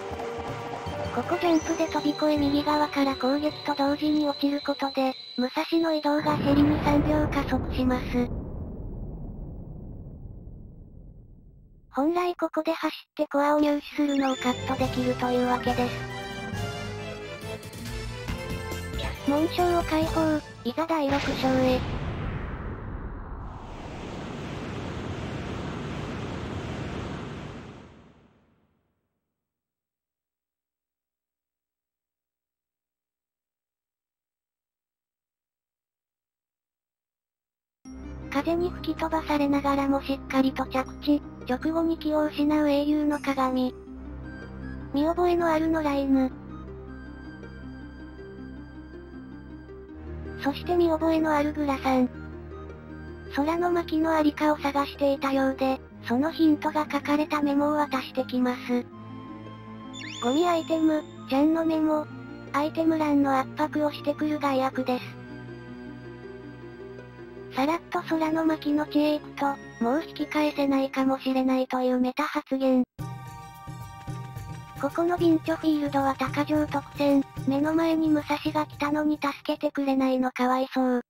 ここジャンプで飛び越え右側から攻撃と同時に落ちることで、武蔵の移動が減りに3秒加速します。本来ここで走ってコアを入手するのをカットできるというわけです。紋章を解放、いざ第6章へ。風に吹き飛ばされながらもしっかりと着地、直後に気を失う英雄の鏡。見覚えのある野良犬。そして見覚えのあるグラさん。空の巻のありかを探していたようで、そのヒントが書かれたメモを渡してきます。ゴミアイテム、ジャンのメモ。アイテム欄の圧迫をしてくる害悪です。さらっと空の巻の地へ行くと、もう引き返せないかもしれないというメタ発言。ここのビンチョフィールドは高城特選、目の前に武蔵が来たのに助けてくれないのかわいそう。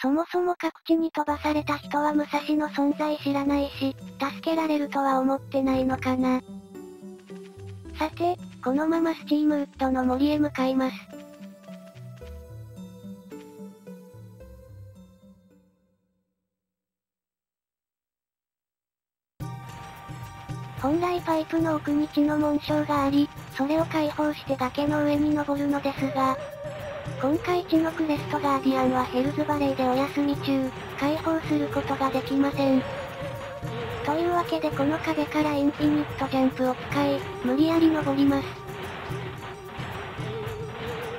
そもそも各地に飛ばされた人は武蔵の存在知らないし、助けられるとは思ってないのかな。さて、このままスチームウッドの森へ向かいます。本来パイプの奥に地の紋章があり、それを解放して崖の上に登るのですが、今回地のクレストガーディアンはヘルズバレーでお休み中、解放することができません。というわけでこの壁からインフィニットジャンプを使い、無理やり登ります。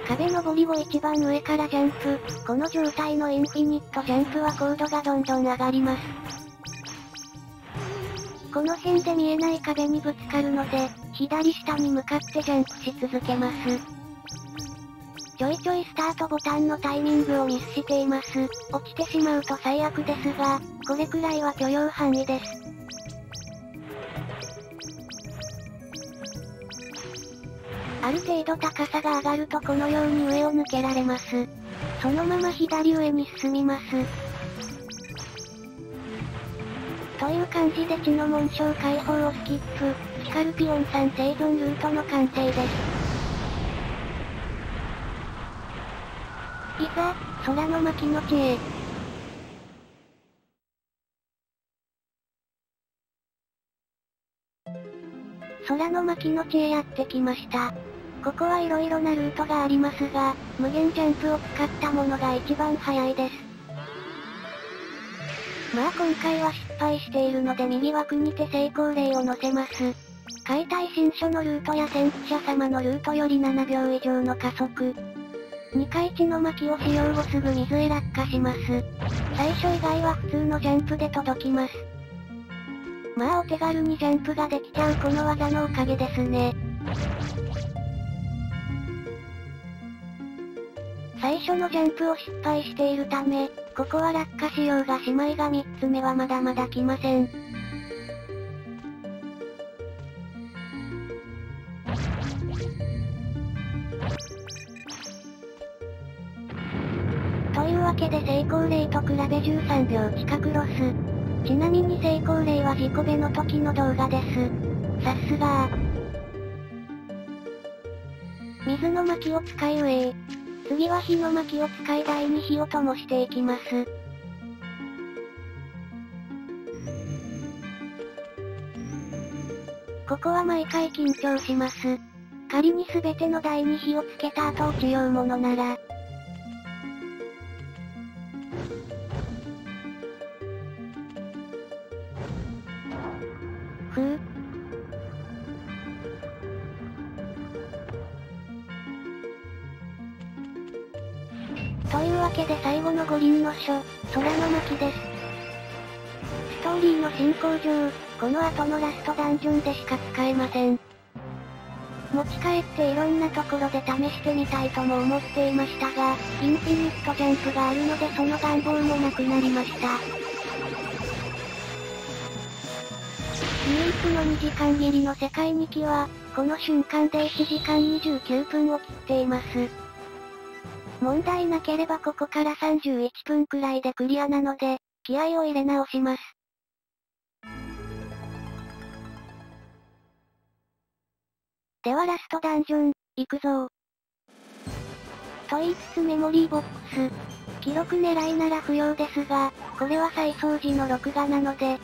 壁登りを一番上からジャンプ、この状態のインフィニットジャンプは高度がどんどん上がります。この辺で見えない壁にぶつかるので、左下に向かってジャンプし続けます。ちょいちょいスタートボタンのタイミングをミスしています。落ちてしまうと最悪ですが、これくらいは許容範囲です。ある程度高さが上がるとこのように上を抜けられます。そのまま左上に進みます。という感じで血の紋章解放をスキップ、スカルピオンさん生存ルートの完成です。いざ、空の巻の地へ。空の巻の地へやってきました。ここは色々なルートがありますが、無限ジャンプを使ったものが一番早いです。まあ今回は失敗しているので右枠にて成功例を載せます。解体新書のルートや先駆者様のルートより7秒以上の加速。2回地の巻を使用後すぐ水へ落下します。最初以外は普通のジャンプで届きます。まあお手軽にジャンプができちゃうこの技のおかげですね。最初のジャンプを失敗しているため、ここは落下しようが姉妹が3つ目はまだまだ来ません。というわけで成功例と比べ13秒近くロス。ちなみに成功例は自己ベの時の動画です。さすが水の巻を使い上。次は火の巻を使い台に火を灯していきます。ここは毎回緊張します。仮に全ての台に火をつけた後落ちようものなら。ふう。というわけで最後の五輪の書、空の巻です。ストーリーの進行上、この後のラストダンジョンでしか使えません。持ち帰っていろんなところで試してみたいとも思っていましたが、インフィニットジャンプがあるのでその願望もなくなりました。ニープの2時間切りの世界2期は、この瞬間で1時間29分を切っています。問題なければここから31分くらいでクリアなので、気合を入れ直します。ではラストダンジョン、行くぞと言いつつメモリーボックス。記録狙いなら不要ですが、これは再掃除の録画なので、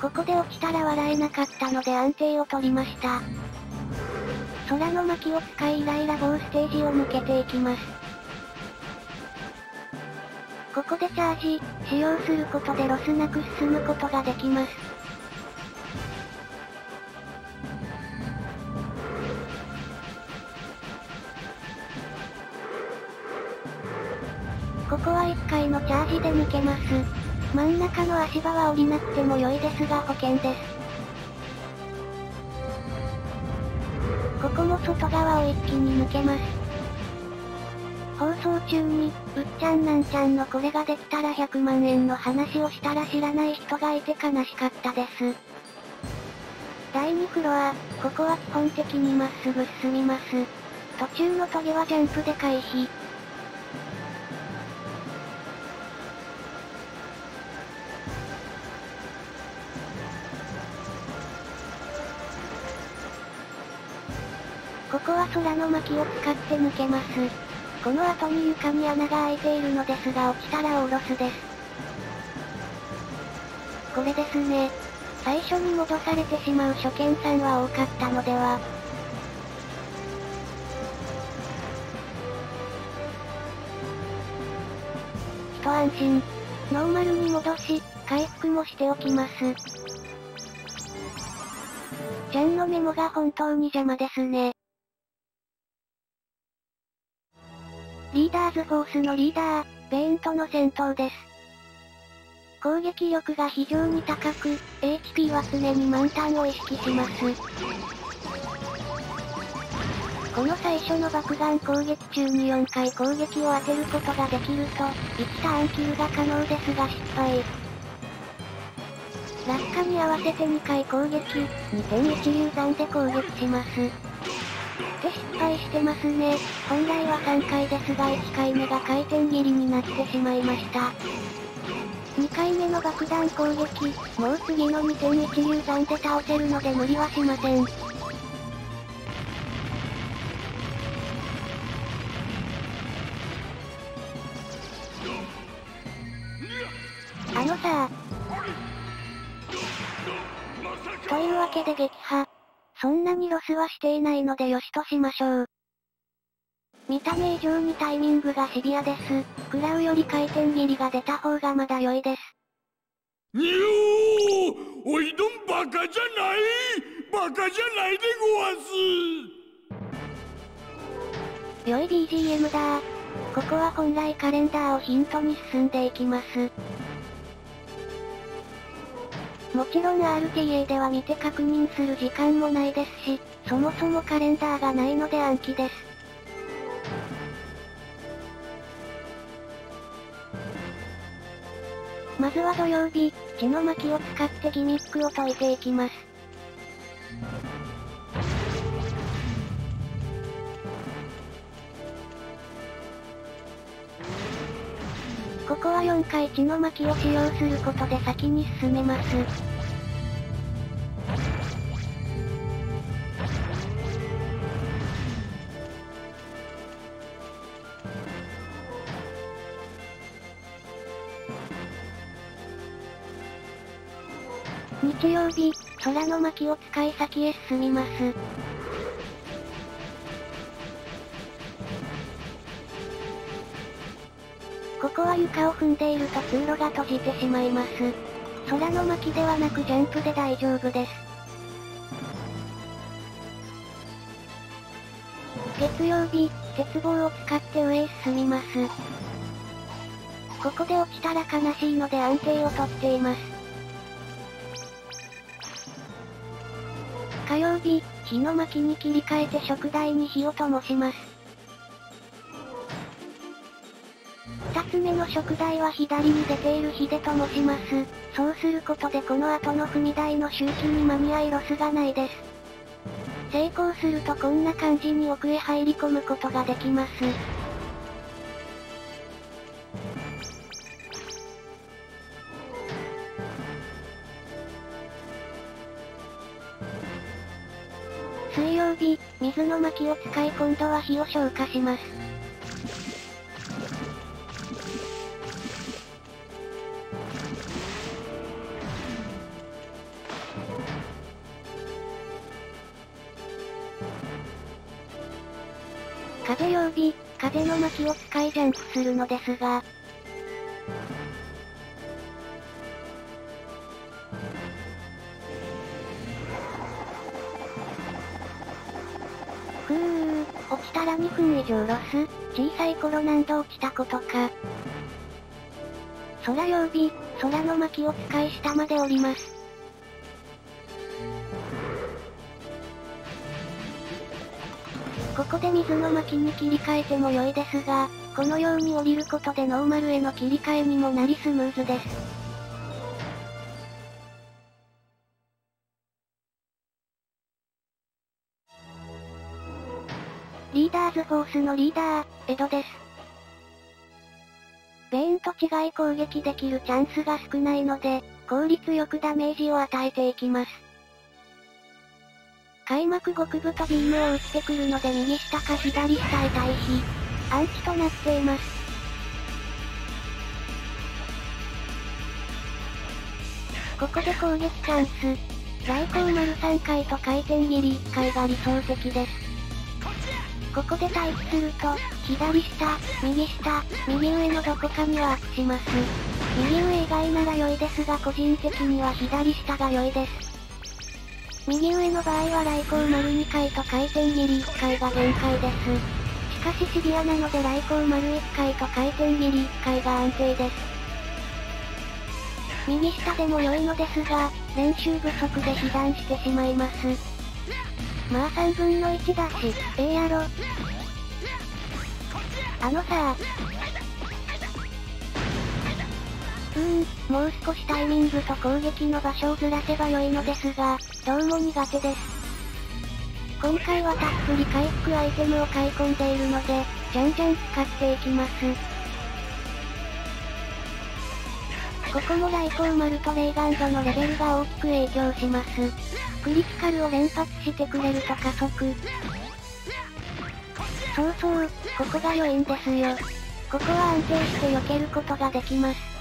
ここで落ちたら笑えなかったので安定を取りました。空の巻を使いイライラ棒ステージを抜けていきます。ここでチャージ、使用することでロスなく進むことができます。ここは1回のチャージで抜けます。真ん中の足場は降りなくても良いですが保険です。ここも外側を一気に抜けます。放送中に、うっちゃんなんちゃんのこれができたら100万円の話をしたら知らない人がいて悲しかったです。第2フロア、ここは基本的にまっすぐ進みます。途中のトゲはジャンプで回避。ここは空の巻を使って抜けます。この後に床に穴が開いているのですが落ちたらおろすです。これですね。最初に戻されてしまう初見さんは多かったのでは。一安心。ノーマルに戻し、回復もしておきます。ジャンのメモが本当に邪魔ですね。リーダーズフォースのリーダー、ベインとの戦闘です。攻撃力が非常に高く、HP は常に満タンを意識します。この最初の爆弾攻撃中に4回攻撃を当てることができると、1ターンキルが可能ですが失敗。落下に合わせて2回攻撃、2点一流弾で攻撃します。って失敗してますね。本来は3回ですが1回目が回転切りになってしまいました。2回目の爆弾攻撃、もう次の2点1流弾で倒せるので無理はしません。あのさというわけで撃破。そんなにロスはしていないのでよしとしましょう。見た目以上にタイミングがシビアです。食らうより回転切りが出た方がまだ良いです。におおいどんバカじゃない？バカじゃないでごわす良い BGM だここは本来カレンダーをヒントに進んでいきます。もちろん RTA では見て確認する時間もないですし、そもそもカレンダーがないので暗記です。まずは土曜日、血の巻を使ってギミックを解いていきます。ここは4回血の巻を使用することで先に進めます。日曜日、空の巻を使い先へ進みます。ここは床を踏んでいると通路が閉じてしまいます。空の巻ではなくジャンプで大丈夫です。月曜日、鉄棒を使って上へ進みます。ここで落ちたら悲しいので安定をとっています。火曜日、火の巻に切り替えて食台に火を灯します。つ目の食材は左に出ている火で灯します。そうすることでこの後の踏み台の周期に間に合いロスがないです。成功するとこんな感じに奥へ入り込むことができます。水曜日、水の薪を使い今度は火を消火します。風曜日、風の巻を使いジャンプするのですが、ふぅ、落ちたら2分以上ロス、小さい頃何度落ちたことか。空曜日、空の巻を使い下まで降ります。ここで水の巻きに切り替えても良いですが、このように降りることでノーマルへの切り替えにもなりスムーズです。リーダーズフォースのリーダー、エドです。ベインと違い攻撃できるチャンスが少ないので、効率よくダメージを与えていきます。開幕極太ビームを打ってくるので右下か左下へ対比。アンチとなっています。ここで攻撃チャンス。在庫丸3回と回転切り1回が理想的です。ここで待機すると、左下、右下、右上のどこかにワープします。右上以外なら良いですが個人的には左下が良いです。右上の場合は来光丸2回と回転切り1回が限界です。しかしシビアなので来光丸1回と回転切り1回が安定です。右下でも良いのですが、練習不足で被弾してしまいます。まあ3分の1だし、ええやろ。あのさうーん、もう少しタイミングと攻撃の場所をずらせば良いのですが、どうも苦手です。今回はたっぷり回復アイテムを買い込んでいるので、じゃんじゃん使っていきます。ここもライコウマルとレイガンドのレベルが大きく影響します。クリティカルを連発してくれると加速。そうそう、ここが良いんですよ。ここは安定して避けることができます。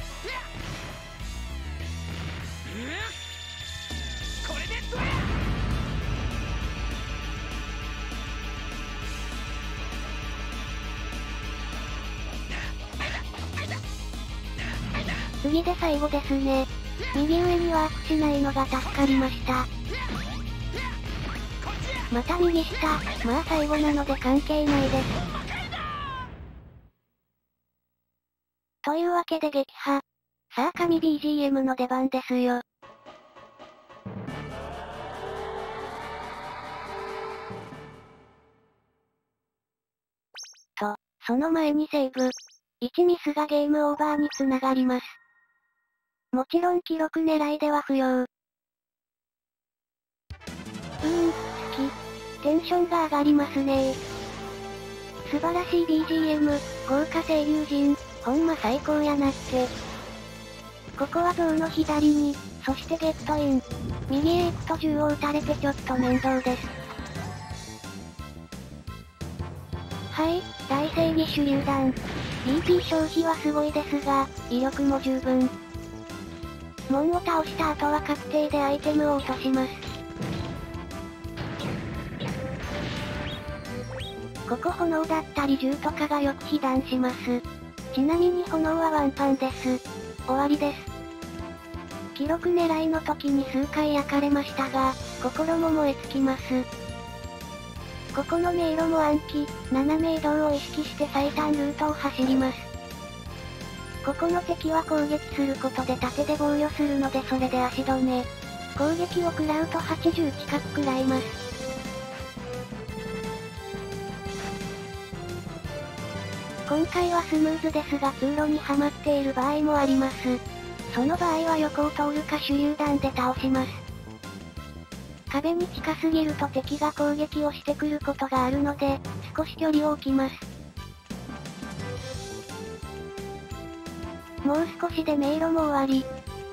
次で最後ですね。右上にワープしないのが助かりました。また右下、まあ最後なので関係ないです。というわけで撃破。さあ神 BGM の出番ですよ。と、その前にセーブ。1ミスがゲームオーバーにつながります。もちろん記録狙いでは不要。うーん、好き。テンションが上がりますね素晴らしい BGM、豪華声優陣、ほんま最高やなって。ここは像の左に、そしてゲットイン。右へ行くと銃を撃たれてちょっと面倒です。はい、大正義手榴弾。BP 消費はすごいですが、威力も十分。門を倒した後は確定でアイテムを落とします。ここ炎だったり銃とかがよく被弾します。ちなみに炎はワンパンです。終わりです。記録狙いの時に数回焼かれましたが、心も燃え尽きます。ここの迷路も暗記、斜め移動を意識して最短ルートを走ります。ここの敵は攻撃することで盾で防御するのでそれで足止め。攻撃を食らうと80近く食らいます。今回はスムーズですが通路にはまっている場合もあります。その場合は横を通るか手榴弾で倒します。壁に近すぎると敵が攻撃をしてくることがあるので、少し距離を置きます。もう少しで迷路も終わり。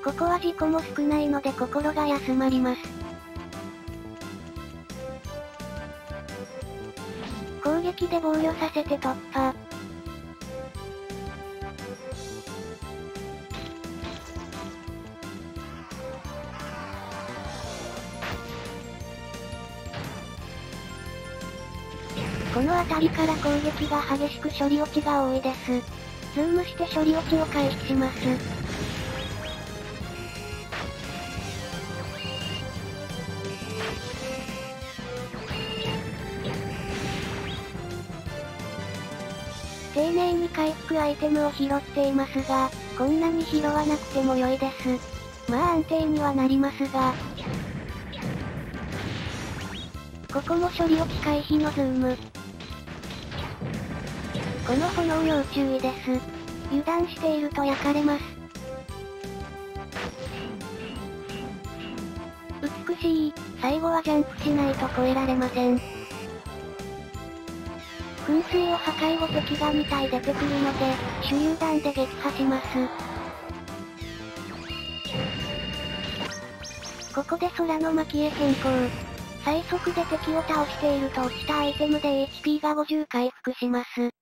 ここは事故も少ないので心が休まります。攻撃で防御させて突破。この辺りから攻撃が激しく処理落ちが多いです。ズームして処理落ちを回避します。丁寧に回復アイテムを拾っていますが、こんなに拾わなくても良いです。まあ安定にはなりますが。ここも処理置き回避のズーム。この炎要注意です。油断していると焼かれます。美しい、最後はジャンプしないと越えられません。噴水を破壊後敵が2体出てくるので、手榴弾で撃破します。ここで空の巻へ変更。最速で敵を倒していると落ちたアイテムで HP が50回復します。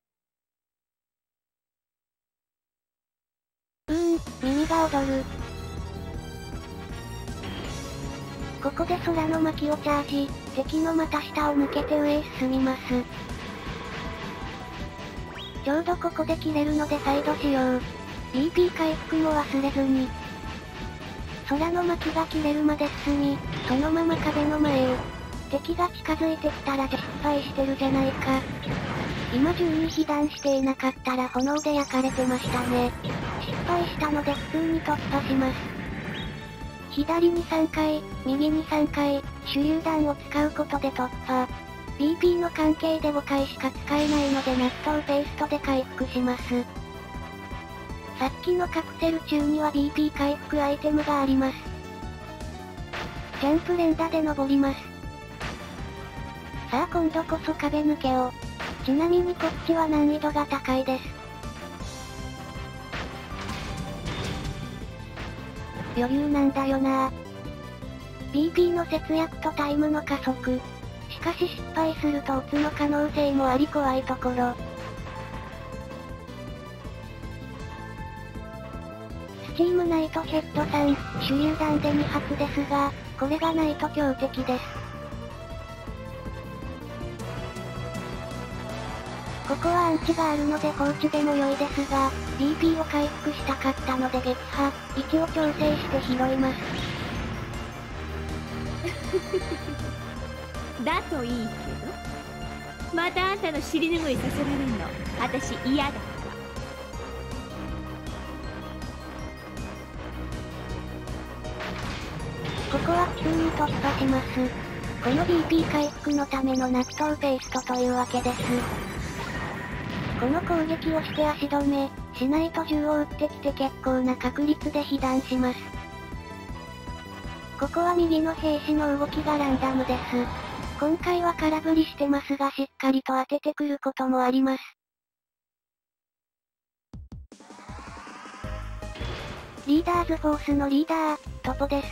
うーん、耳が踊る。ここで空の巻をチャージ、敵の股下を抜けて上へ進みます。ちょうどここで切れるので再度しよう。BP 回復も忘れずに。空の巻が切れるまで進み、そのまま壁の前へ。敵が近づいてきたら失敗してるじゃないか。今中に被弾していなかったら炎で焼かれてましたね。失敗したので普通に突破します。左に3回、右に3回、手榴弾を使うことで突破。BP の関係で5回しか使えないので納豆ペーストで回復します。さっきのカプセル中には BP 回復アイテムがあります。ジャンプ連打で登ります。さあ今度こそ壁抜けを。ちなみにこっちは難易度が高いです。余裕なんだよな BP の節約とタイムの加速。しかし失敗するとオツの可能性もあり怖いところ。スチームナイトヘッドさん、手榴弾で2発ですが、これがないと強敵です。ここはアンチがあるので放置でも良いですが、BP を回復したかったので撃破、位置を調整して拾います。だといいけどまたあんたの尻拭いさせられんの私嫌だここは普通に突破します。この BP 回復のための納豆ペーストというわけです。この攻撃をして足止め、しないと銃を撃ってきて結構な確率で被弾します。ここは右の兵士の動きがランダムです。今回は空振りしてますがしっかりと当ててくることもあります。リーダーズフォースのリーダー、トポです。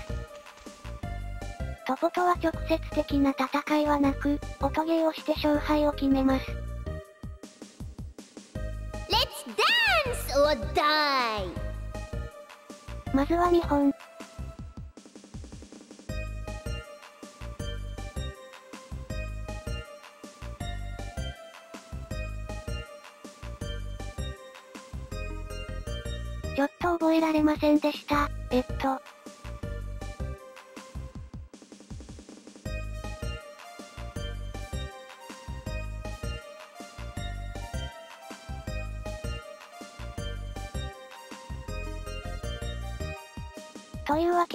トポとは直接的な戦いはなく、音ゲーをして勝敗を決めます。Or die! まずは見本。ちょっと覚えられませんでした。えっと。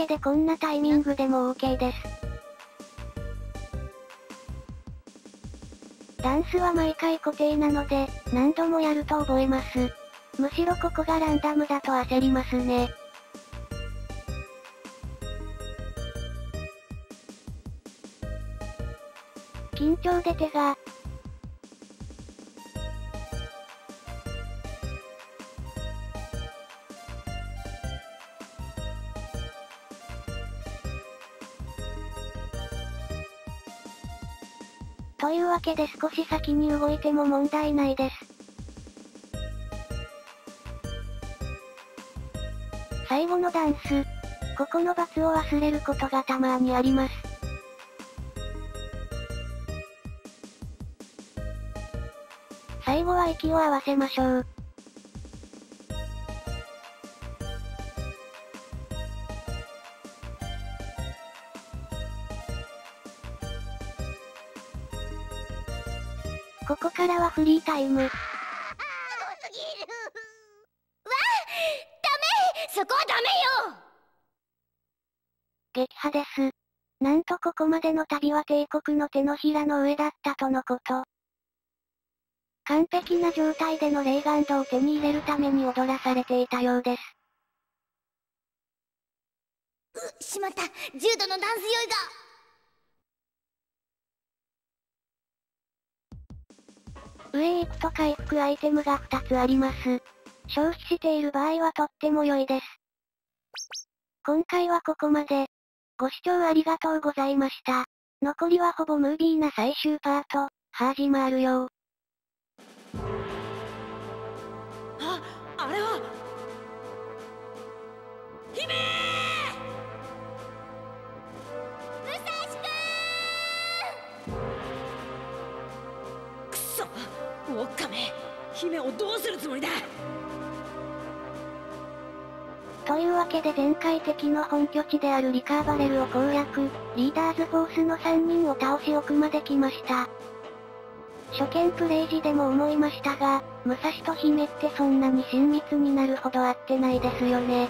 けでこんなタイミングでも OK です。ダンスは毎回固定なので、何度もやると覚えます。むしろここがランダムだと焦りますね。緊張で手が、わけで少し先に動いても問題ないです。最後のダンス。ここの罰を忘れることがたまにあります。最後は息を合わせましょう。タイム。そこはダメよ撃破です。なんとここまでの旅は帝国の手のひらの上だったとのこと。完璧な状態でのレイガンドを手に入れるために踊らされていたようです。う、しまった重度のダンス酔いが上へ行くと回復アイテムが2つあります。消費している場合はとっても良いです。今回はここまで。ご視聴ありがとうございました。残りはほぼムービーな最終パート、始まるよ。ああれは姫姫をどうするつもりだ？というわけで前回敵の本拠地であるリカーバレルを攻略、リーダーズフォースの3人を倒し奥まで来ました。初見プレイ時でも思いましたが、武蔵と姫ってそんなに親密になるほど合ってないですよね。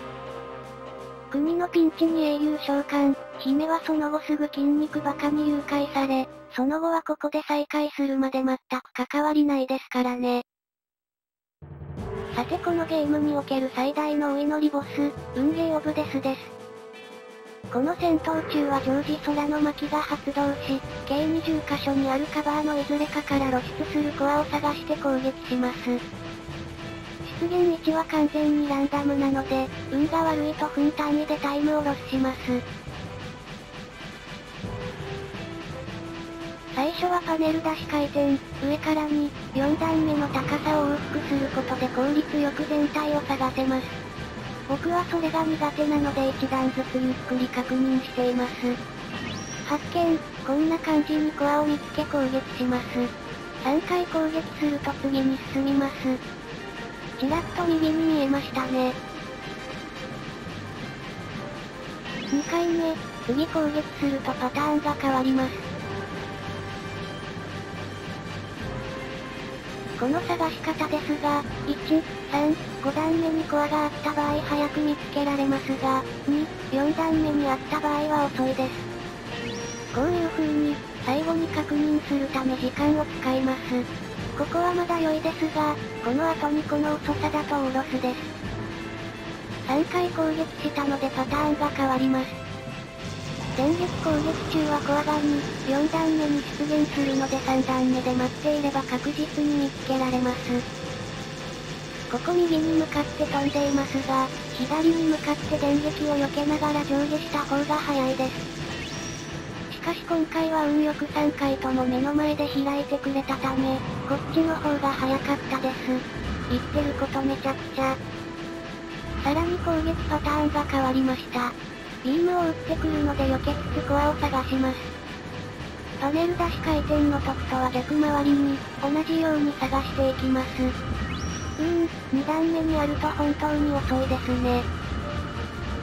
国のピンチに英雄召喚、姫はその後すぐ筋肉バカに誘拐され、その後はここで再会するまで全く関わりないですからね。さてこのゲームにおける最大のお祈りボス、運ゲーオブデスです。この戦闘中は常時空の巻が発動し、計20箇所にあるカバーのいずれかから露出するコアを探して攻撃します。出現位置は完全にランダムなので、運が悪いと分単位でタイムをロスします。最初はパネル出し回転、上からに、4段目の高さを往復することで効率よく全体を探せます。僕はそれが苦手なので一段ずつゆっくり確認しています。発見、こんな感じにコアを見つけ攻撃します。3回攻撃すると次に進みます。ちらっと右に見えましたね。2回目、次攻撃するとパターンが変わります。この探し方ですが、1、3、5段目にコアがあった場合早く見つけられますが、2、4段目にあった場合は遅いです。こういう風に、最後に確認するため時間を使います。ここはまだ良いですが、この後にこの遅さだとオーロスです。3回攻撃したのでパターンが変わります。電撃攻撃中はコアガに、4段目に出現するので3段目で待っていれば確実に見つけられます。ここ右に向かって飛んでいますが、左に向かって電撃を避けながら上下した方が早いです。しかし今回は運よく3回とも目の前で開いてくれたため、こっちの方が早かったです。言ってることめちゃくちゃ。さらに攻撃パターンが変わりました。ビームを撃ってくるので避けつつコアを探します。パネル出し回転の時とは逆回りに、同じように探していきます。うーん、2段目にあると本当に遅いですね。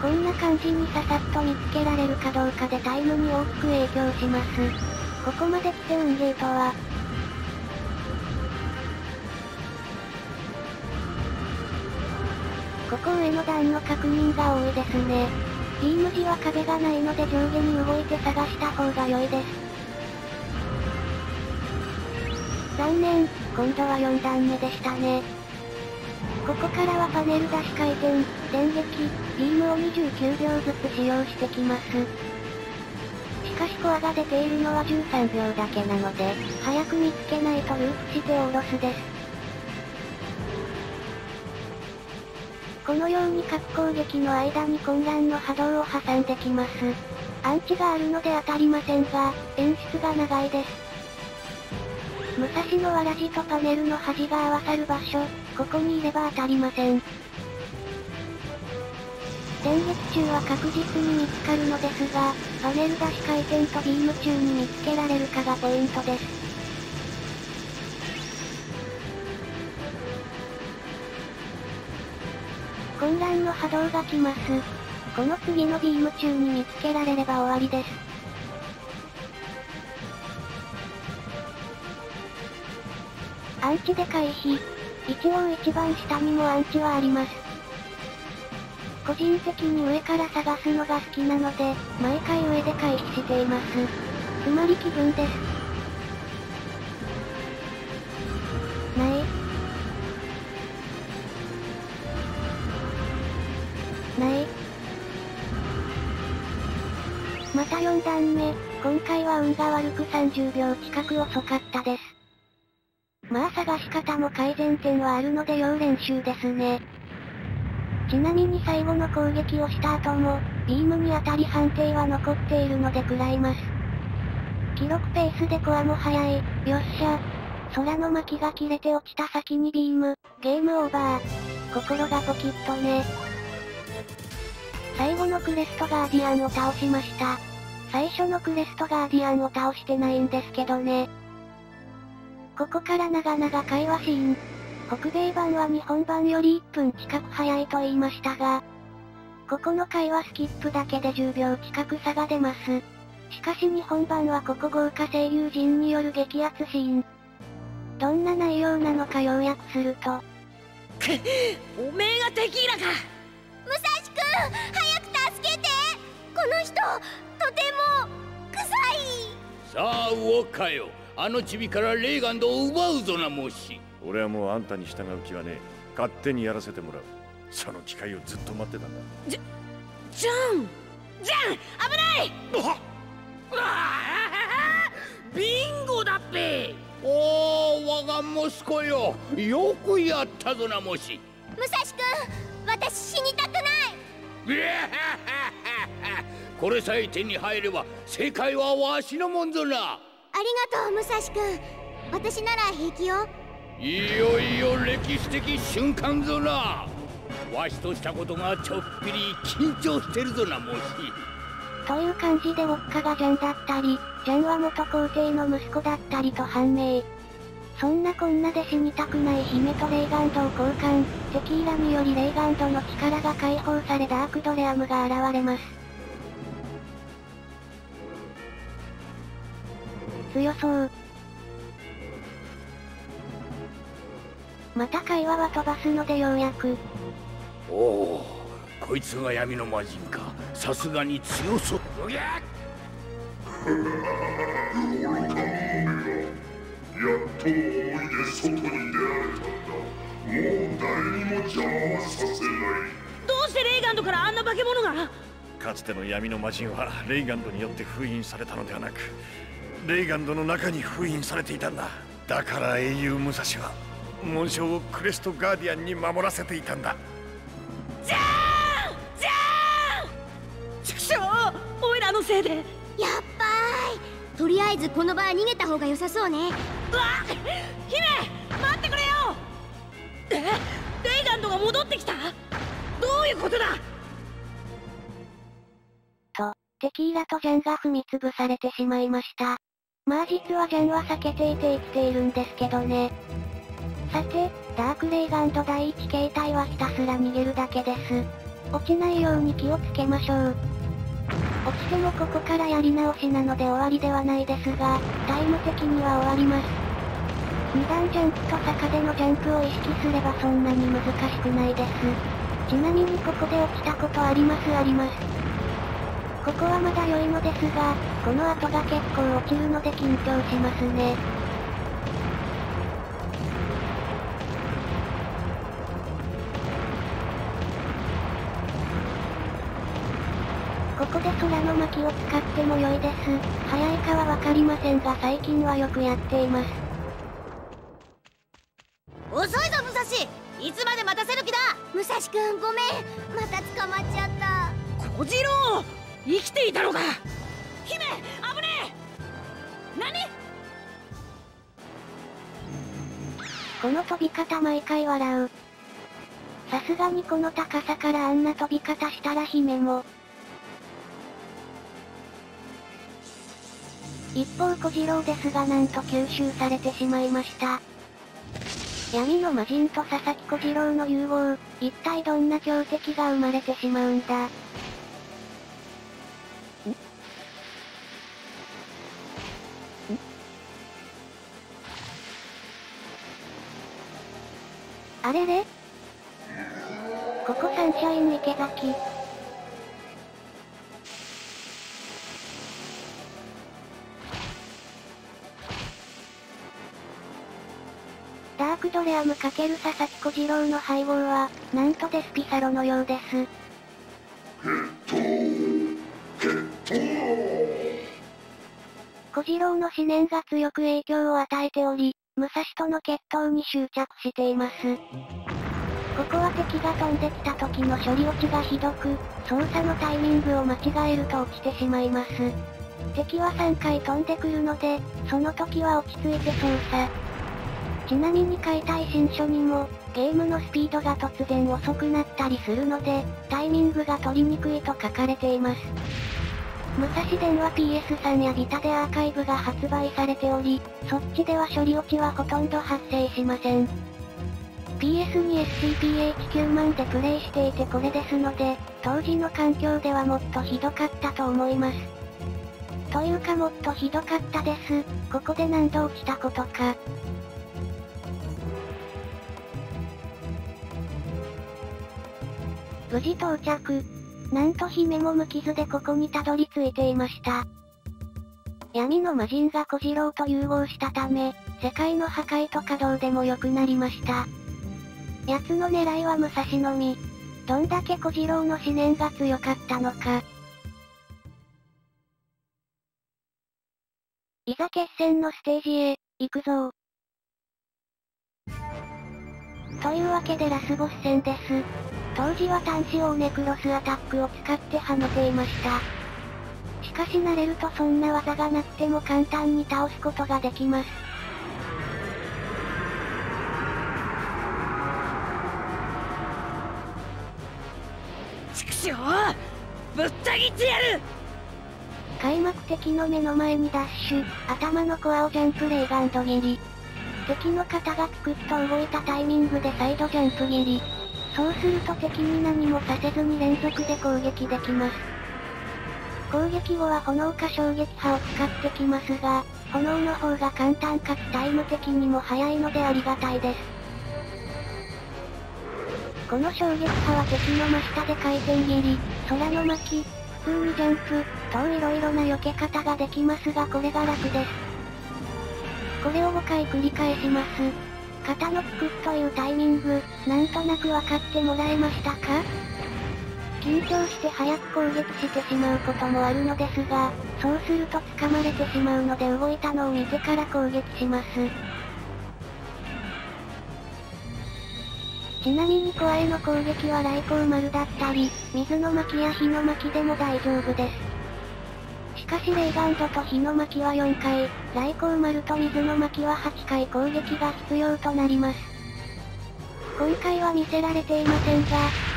こんな感じにささっと見つけられるかどうかでタイムに大きく影響します。ここまで来て運ゲートは、ここ上の段の確認が多いですね。ビーム時は壁がないので上下に動いて探した方が良いです。残念、今度は4段目でしたね。ここからはパネル出し回転、電撃、ビームを29秒ずつ使用してきます。しかしコアが出ているのは13秒だけなので、早く見つけないとループしてオーロスです。このように各攻撃の間に混乱の波動を挟んできます。アンチがあるので当たりませんが、演出が長いです。武蔵のわらじとパネルの端が合わさる場所、ここにいれば当たりません。電撃中は確実に見つかるのですが、パネル出し回転とビーム中に見つけられるかがポイントです。混乱の波動が来ます。この次のビーム中に見つけられれば終わりです。アンチで回避。一応一番下にもアンチはあります。個人的に上から探すのが好きなので、毎回上で回避しています。つまり気分です。ない。ない。また4段目、今回は運が悪く30秒近く遅かったです。まあ探し方も改善点はあるので要練習ですね。ちなみに最後の攻撃をした後も、ビームに当たり判定は残っているので食らいます。記録ペースでコアも速い、よっしゃ。空の巻きが切れて落ちた先にビーム、ゲームオーバー。心がポキッとね。最後のクレストガーディアンを倒しました。最初のクレストガーディアンを倒してないんですけどね。ここから長々会話シーン。北米版は日本版より1分近く早いと言いましたが、ここの会話スキップだけで10秒近く差が出ます。しかし日本版はここ豪華声優陣による激アツシーン。どんな内容なのか要約すると。おめえがテキーラか武蔵くん早く助けて。この人、とても、臭い。さあ、ウォッカよ。あのチビからレーガンドを奪うぞなもし。俺はもうあんたに従う気はね勝手にやらせてもらう。その機会をずっと待ってたんだ。じゃじゃんじゃん危ない！ビンゴだっぺ。おお我が息子よ。よくやったぞなもし。武蔵君私 これさえ手に入れば世界はわしのもんぞな。ありがとう武蔵君。私なら平気よ。いよいよ歴史的瞬間ぞな。わしとしたことがちょっぴり緊張してるぞなもし。という感じでウォッカがジャンだったりジャンは元皇帝の息子だったりと判明そんなこんなで死にたくない姫とレイガンドを交換、テキーラによりレイガンドの力が解放されダークドレアムが現れます。強そう。また会話は飛ばすのでようやく。おお、こいつが闇の魔人か。さすがに強そう。うぎゃやっと大いで外に出られたんだもう誰にも邪魔はさせない。どうしてレイガンドからあんな化け物がかつての闇の魔人はレイガンドによって封印されたのではなくレイガンドの中に封印されていたんだ。だから英雄武蔵は紋章をクレストガーディアンに守らせていたんだ。じゃーんじゃーん。畜生おいらのせいで。やっばいとりあえずこの場は逃げた方が良さそうねうわ姫待ってくれよえ？レイガンドが戻ってきた？どういうことだ？と、テキーラとジャンが踏み潰されてしまいました。まあ実はジャンは避けていて生きているんですけどね。さて、ダークレイガンド第1形態はひたすら逃げるだけです。落ちないように気をつけましょう。落ちてもここからやり直しなので終わりではないですが、タイム的には終わります。2段ジャンプと坂でのジャンプを意識すればそんなに難しくないです。ちなみにここで落ちたことありますあります。ここはまだ良いのですが、この後が結構落ちるので緊張しますね。ここで空の巻を使っても良いです。早いかはわかりませんが最近はよくやっています。遅いぞ武蔵。いつまで待たせる気だ。武蔵くんごめん。また捕まっちゃった。小次郎生きていたのか。姫危ねえ。何？この飛び方毎回笑う。さすがにこの高さからあんな飛び方したら姫も、一方小次郎ですがなんと吸収されてしまいました。闇の魔人と佐々木小次郎の融合、一体どんな強敵が生まれてしまうんだ？あれれ？ここサンシャイン池崎。ダークドレアム×佐々木小次郎の配合は、なんとデスピサロのようです。小次郎の思念が強く影響を与えており、武蔵との決闘に執着しています。ここは敵が飛んできた時の処理落ちがひどく、操作のタイミングを間違えると落ちてしまいます。敵は3回飛んでくるので、その時は落ち着いて操作。ちなみに解体新書にも、ゲームのスピードが突然遅くなったりするので、タイミングが取りにくいと書かれています。武蔵伝は PS3 やビタでアーカイブが発売されており、そっちでは処理落ちはほとんど発生しません。PS に SCP-H9 万でプレイしていてこれですので、当時の環境ではもっとひどかったと思います。というかもっとひどかったです。ここで何度落ちたことか。無事到着。なんと姫も無傷でここにたどり着いていました。闇の魔人が小次郎と融合したため、世界の破壊とかどうでもよくなりました。奴の狙いは武蔵のみ。どんだけ小次郎の思念が強かったのか。いざ決戦のステージへ、行くぞというわけでラスボス戦です。当時は端子をネクロスアタックを使ってはめていました。しかし慣れるとそんな技がなくても簡単に倒すことができます。畜生ぶった切ってやる開幕敵の目の前にダッシュ、頭のコアをジャンプレイガンド切り。敵の肩がピクッと動いたタイミングでサイドジャンプ切り。そうすると敵に何もさせずに連続で攻撃できます。攻撃後は炎か衝撃波を使ってきますが、炎の方が簡単かつタイム的にも速いのでありがたいです。この衝撃波は敵の真下で回転切り、空の巻き、普通にジャンプ、等いろいろな避け方ができますがこれが楽です。これを5回繰り返します。肩のピクッというタイミング、なんとなく分かってもらえましたか？緊張して早く攻撃してしまうこともあるのですが、そうすると掴まれてしまうので動いたのを見てから攻撃します。ちなみにコアへの攻撃は雷光丸だったり、水の巻や火の巻でも大丈夫です。しかしレイガンドと火の巻きは4回、雷光丸と水の巻は8回攻撃が必要となります。今回は見せられていませんが、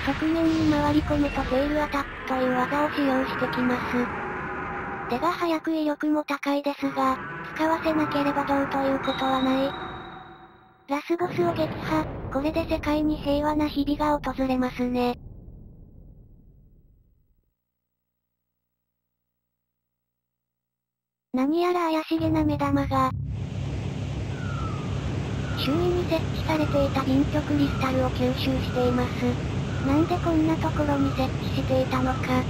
側面に回り込むとテールアタックという技を使用してきます。手が速く威力も高いですが、使わせなければどうということはない。ラスボスを撃破、これで世界に平和な日々が訪れますね。何やら怪しげな目玉が、周囲に設置されていた銀極クリスタルを吸収しています。なんでこんなところに設置していたのか。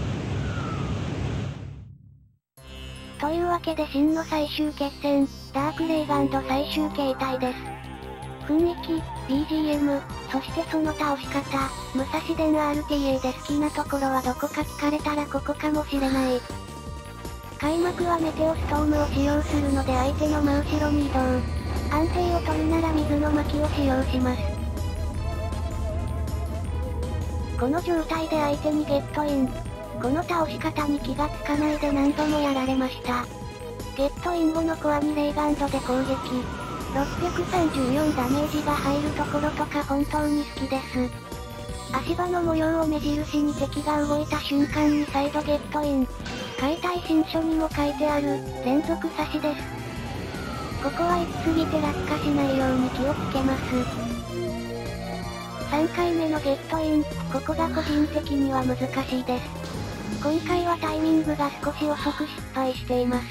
というわけで真の最終決戦、ダークレイガンド最終形態です。雰囲気、BGM、そしてその倒し方、武蔵伝 RTA で好きなところはどこか聞かれたらここかもしれない。開幕はメテオストームを使用するので相手の真後ろに移動。安定を取るなら水の巻を使用します。この状態で相手にゲットイン。この倒し方に気がつかないで何度もやられました。ゲットイン後のコアにレイガンドで攻撃。634ダメージが入るところとか本当に好きです。足場の模様を目印に敵が動いた瞬間に再度ゲットイン。解体新書にも書いてある、連続差しです。ここは行き過ぎて落下しないように気をつけます。3回目のゲットイン、ここが個人的には難しいです。今回はタイミングが少し遅く失敗しています。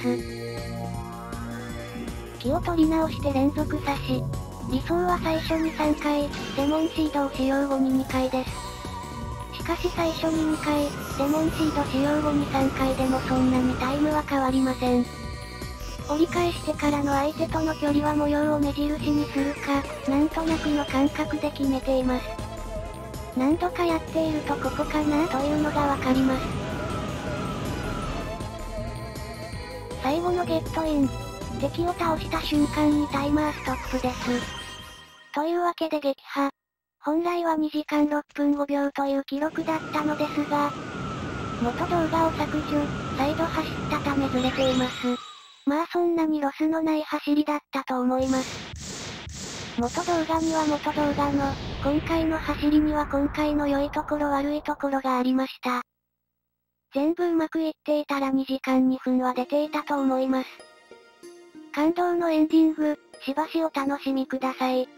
気を取り直して連続刺し。理想は最初に3回、デモンシードを使用後に2回です。しかし最初に2回、デモンシード使用後に3回でもそんなにタイムは変わりません。折り返してからの相手との距離は模様を目印にするか、なんとなくの感覚で決めています。何度かやっているとここかなというのがわかります。最後のゲットイン、敵を倒した瞬間にタイマーストップです。というわけで撃破。本来は2時間6分5秒という記録だったのですが、元動画を削除、再度走ったためずれています。まあそんなにロスのない走りだったと思います。元動画には元動画の、今回の走りには今回の良いところ悪いところがありました。全部うまくいっていたら2時間2分は出ていたと思います。感動のエンディング、しばしお楽しみください。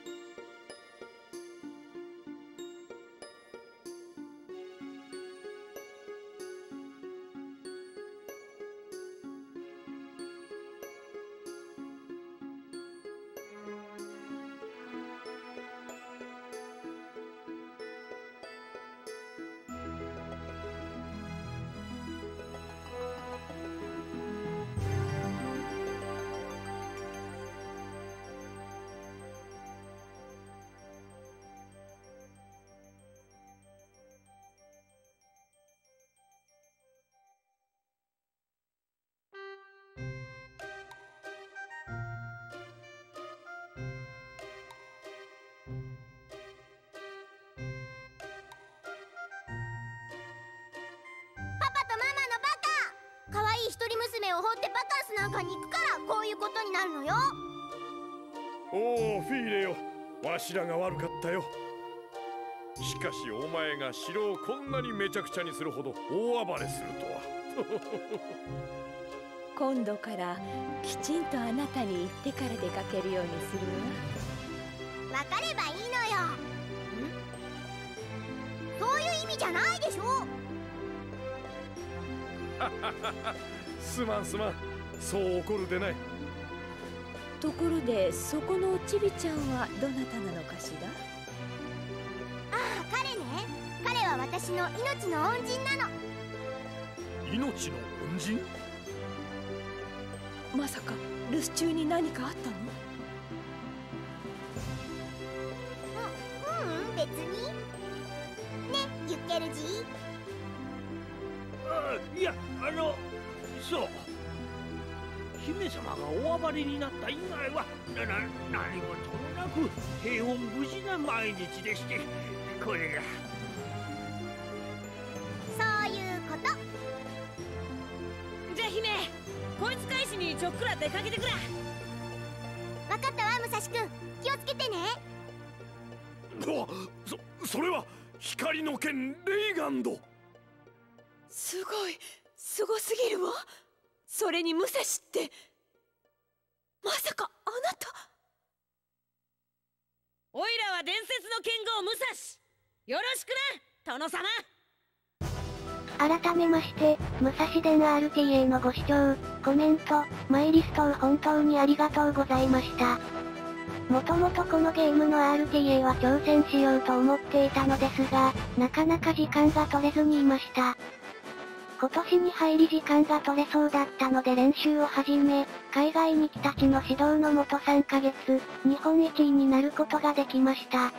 が城をこんなにめちゃくちゃにするほど大暴れするとは。今度からきちんとあなたに言ってから出かけるようにするわ。分かればいいのよ。そういう意味じゃないでしょ。すまんすまん。そう怒るでない。ところでそこのちびちゃんはどなたなのかしら？私の命の恩人なの。命の恩人？まさか留守中に何かあったの？ううん別に。ねユッケルジあいやあのそう。姫様がお暴れになった以外はなな何事もなく平穏無事な毎日でしてこれがくら出かけてくれ分かったわ武蔵君気をつけてね。おそそれは光の剣レイガンド。すごいすごすぎるわ。それに武蔵ってまさかあなた。おいらは伝説の剣豪武蔵。よろしくな殿様改めまして、武蔵伝 RTA のご視聴、コメント、マイリストを本当にありがとうございました。もともとこのゲームの RTA は挑戦しようと思っていたのですが、なかなか時間が取れずにいました。今年に入り時間が取れそうだったので練習を始め、海外に来たちの指導のもと3ヶ月、日本一位になることができました。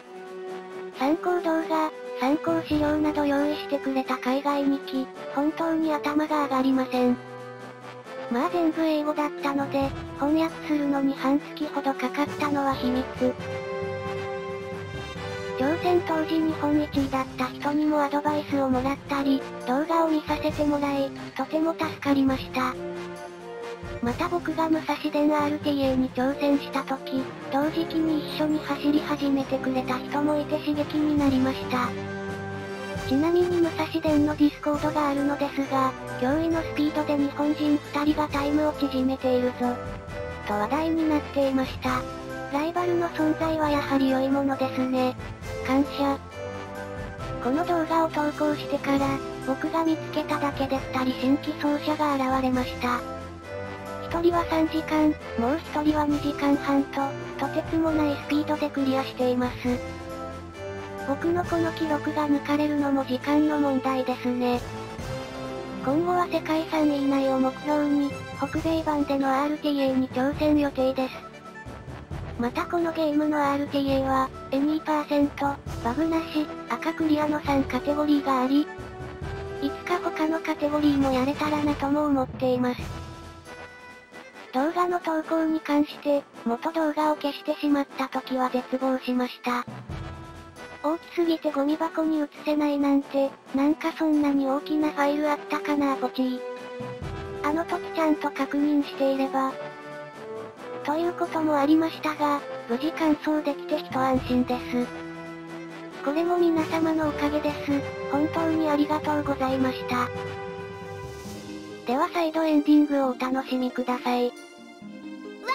参考動画、参考資料など用意してくれた海外に来、本当に頭が上がりません。まあ全部英語だったので、翻訳するのに半月ほどかかったのは秘密。挑戦当時日本一位だった人にもアドバイスをもらったり、動画を見させてもらい、とても助かりました。また僕が武蔵伝 RTA に挑戦した時、同時期に一緒に走り始めてくれた人もいて刺激になりました。ちなみに武蔵伝のディスコードがあるのですが、驚異のスピードで日本人2人がタイムを縮めているぞ。と話題になっていました。ライバルの存在はやはり良いものですね。感謝。この動画を投稿してから、僕が見つけただけで2人新規走者が現れました。1人は3時間、もう1人は2時間半と、とてつもないスピードでクリアしています。僕のこの記録が抜かれるのも時間の問題ですね。今後は世界3位以内を目標に、北米版での RTA に挑戦予定です。またこのゲームの RTA は、2%、バグなし、赤クリアの3カテゴリーがあり、いつか他のカテゴリーもやれたらなとも思っています。動画の投稿に関して、元動画を消してしまった時は絶望しました。大きすぎてゴミ箱に移せないなんて、なんかそんなに大きなファイルあったかなポチー。あの時ちゃんと確認していれば。ということもありましたが、無事完走できて一安心です。これも皆様のおかげです。本当にありがとうございました。では再度エンディングをお楽しみください。わ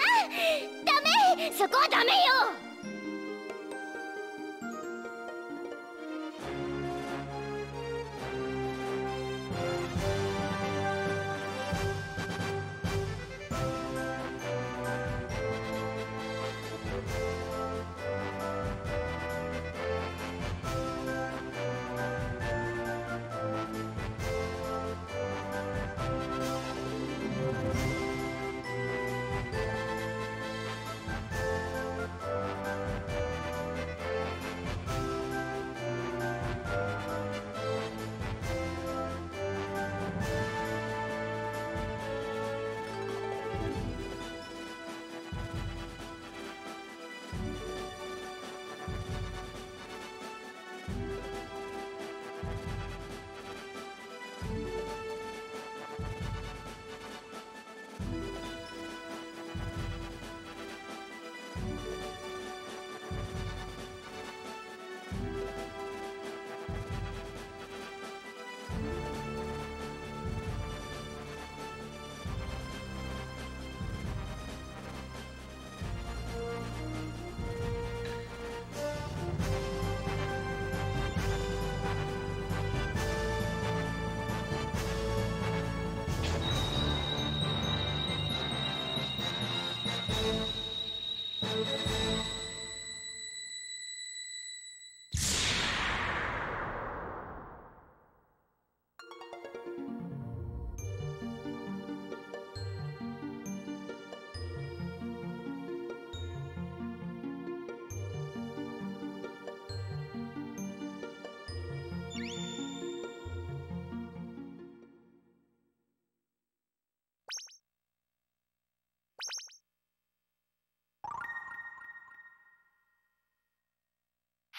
ダメ！そこはダメよ！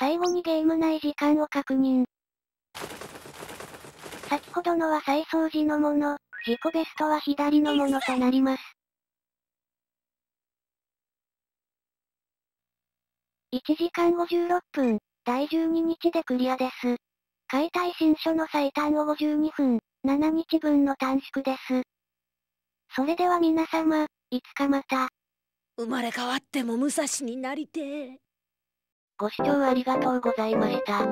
最後にゲーム内時間を確認。先ほどのは再掃除のもの、自己ベストは左のものとなります。1時間56分、第12日でクリアです。解体新書の最短を52分、7日分の短縮です。それでは皆様、いつかまた。生まれ変わっても武蔵になりてえ。ご視聴ありがとうございました。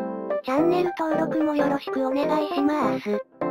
チャンネル登録もよろしくお願いします。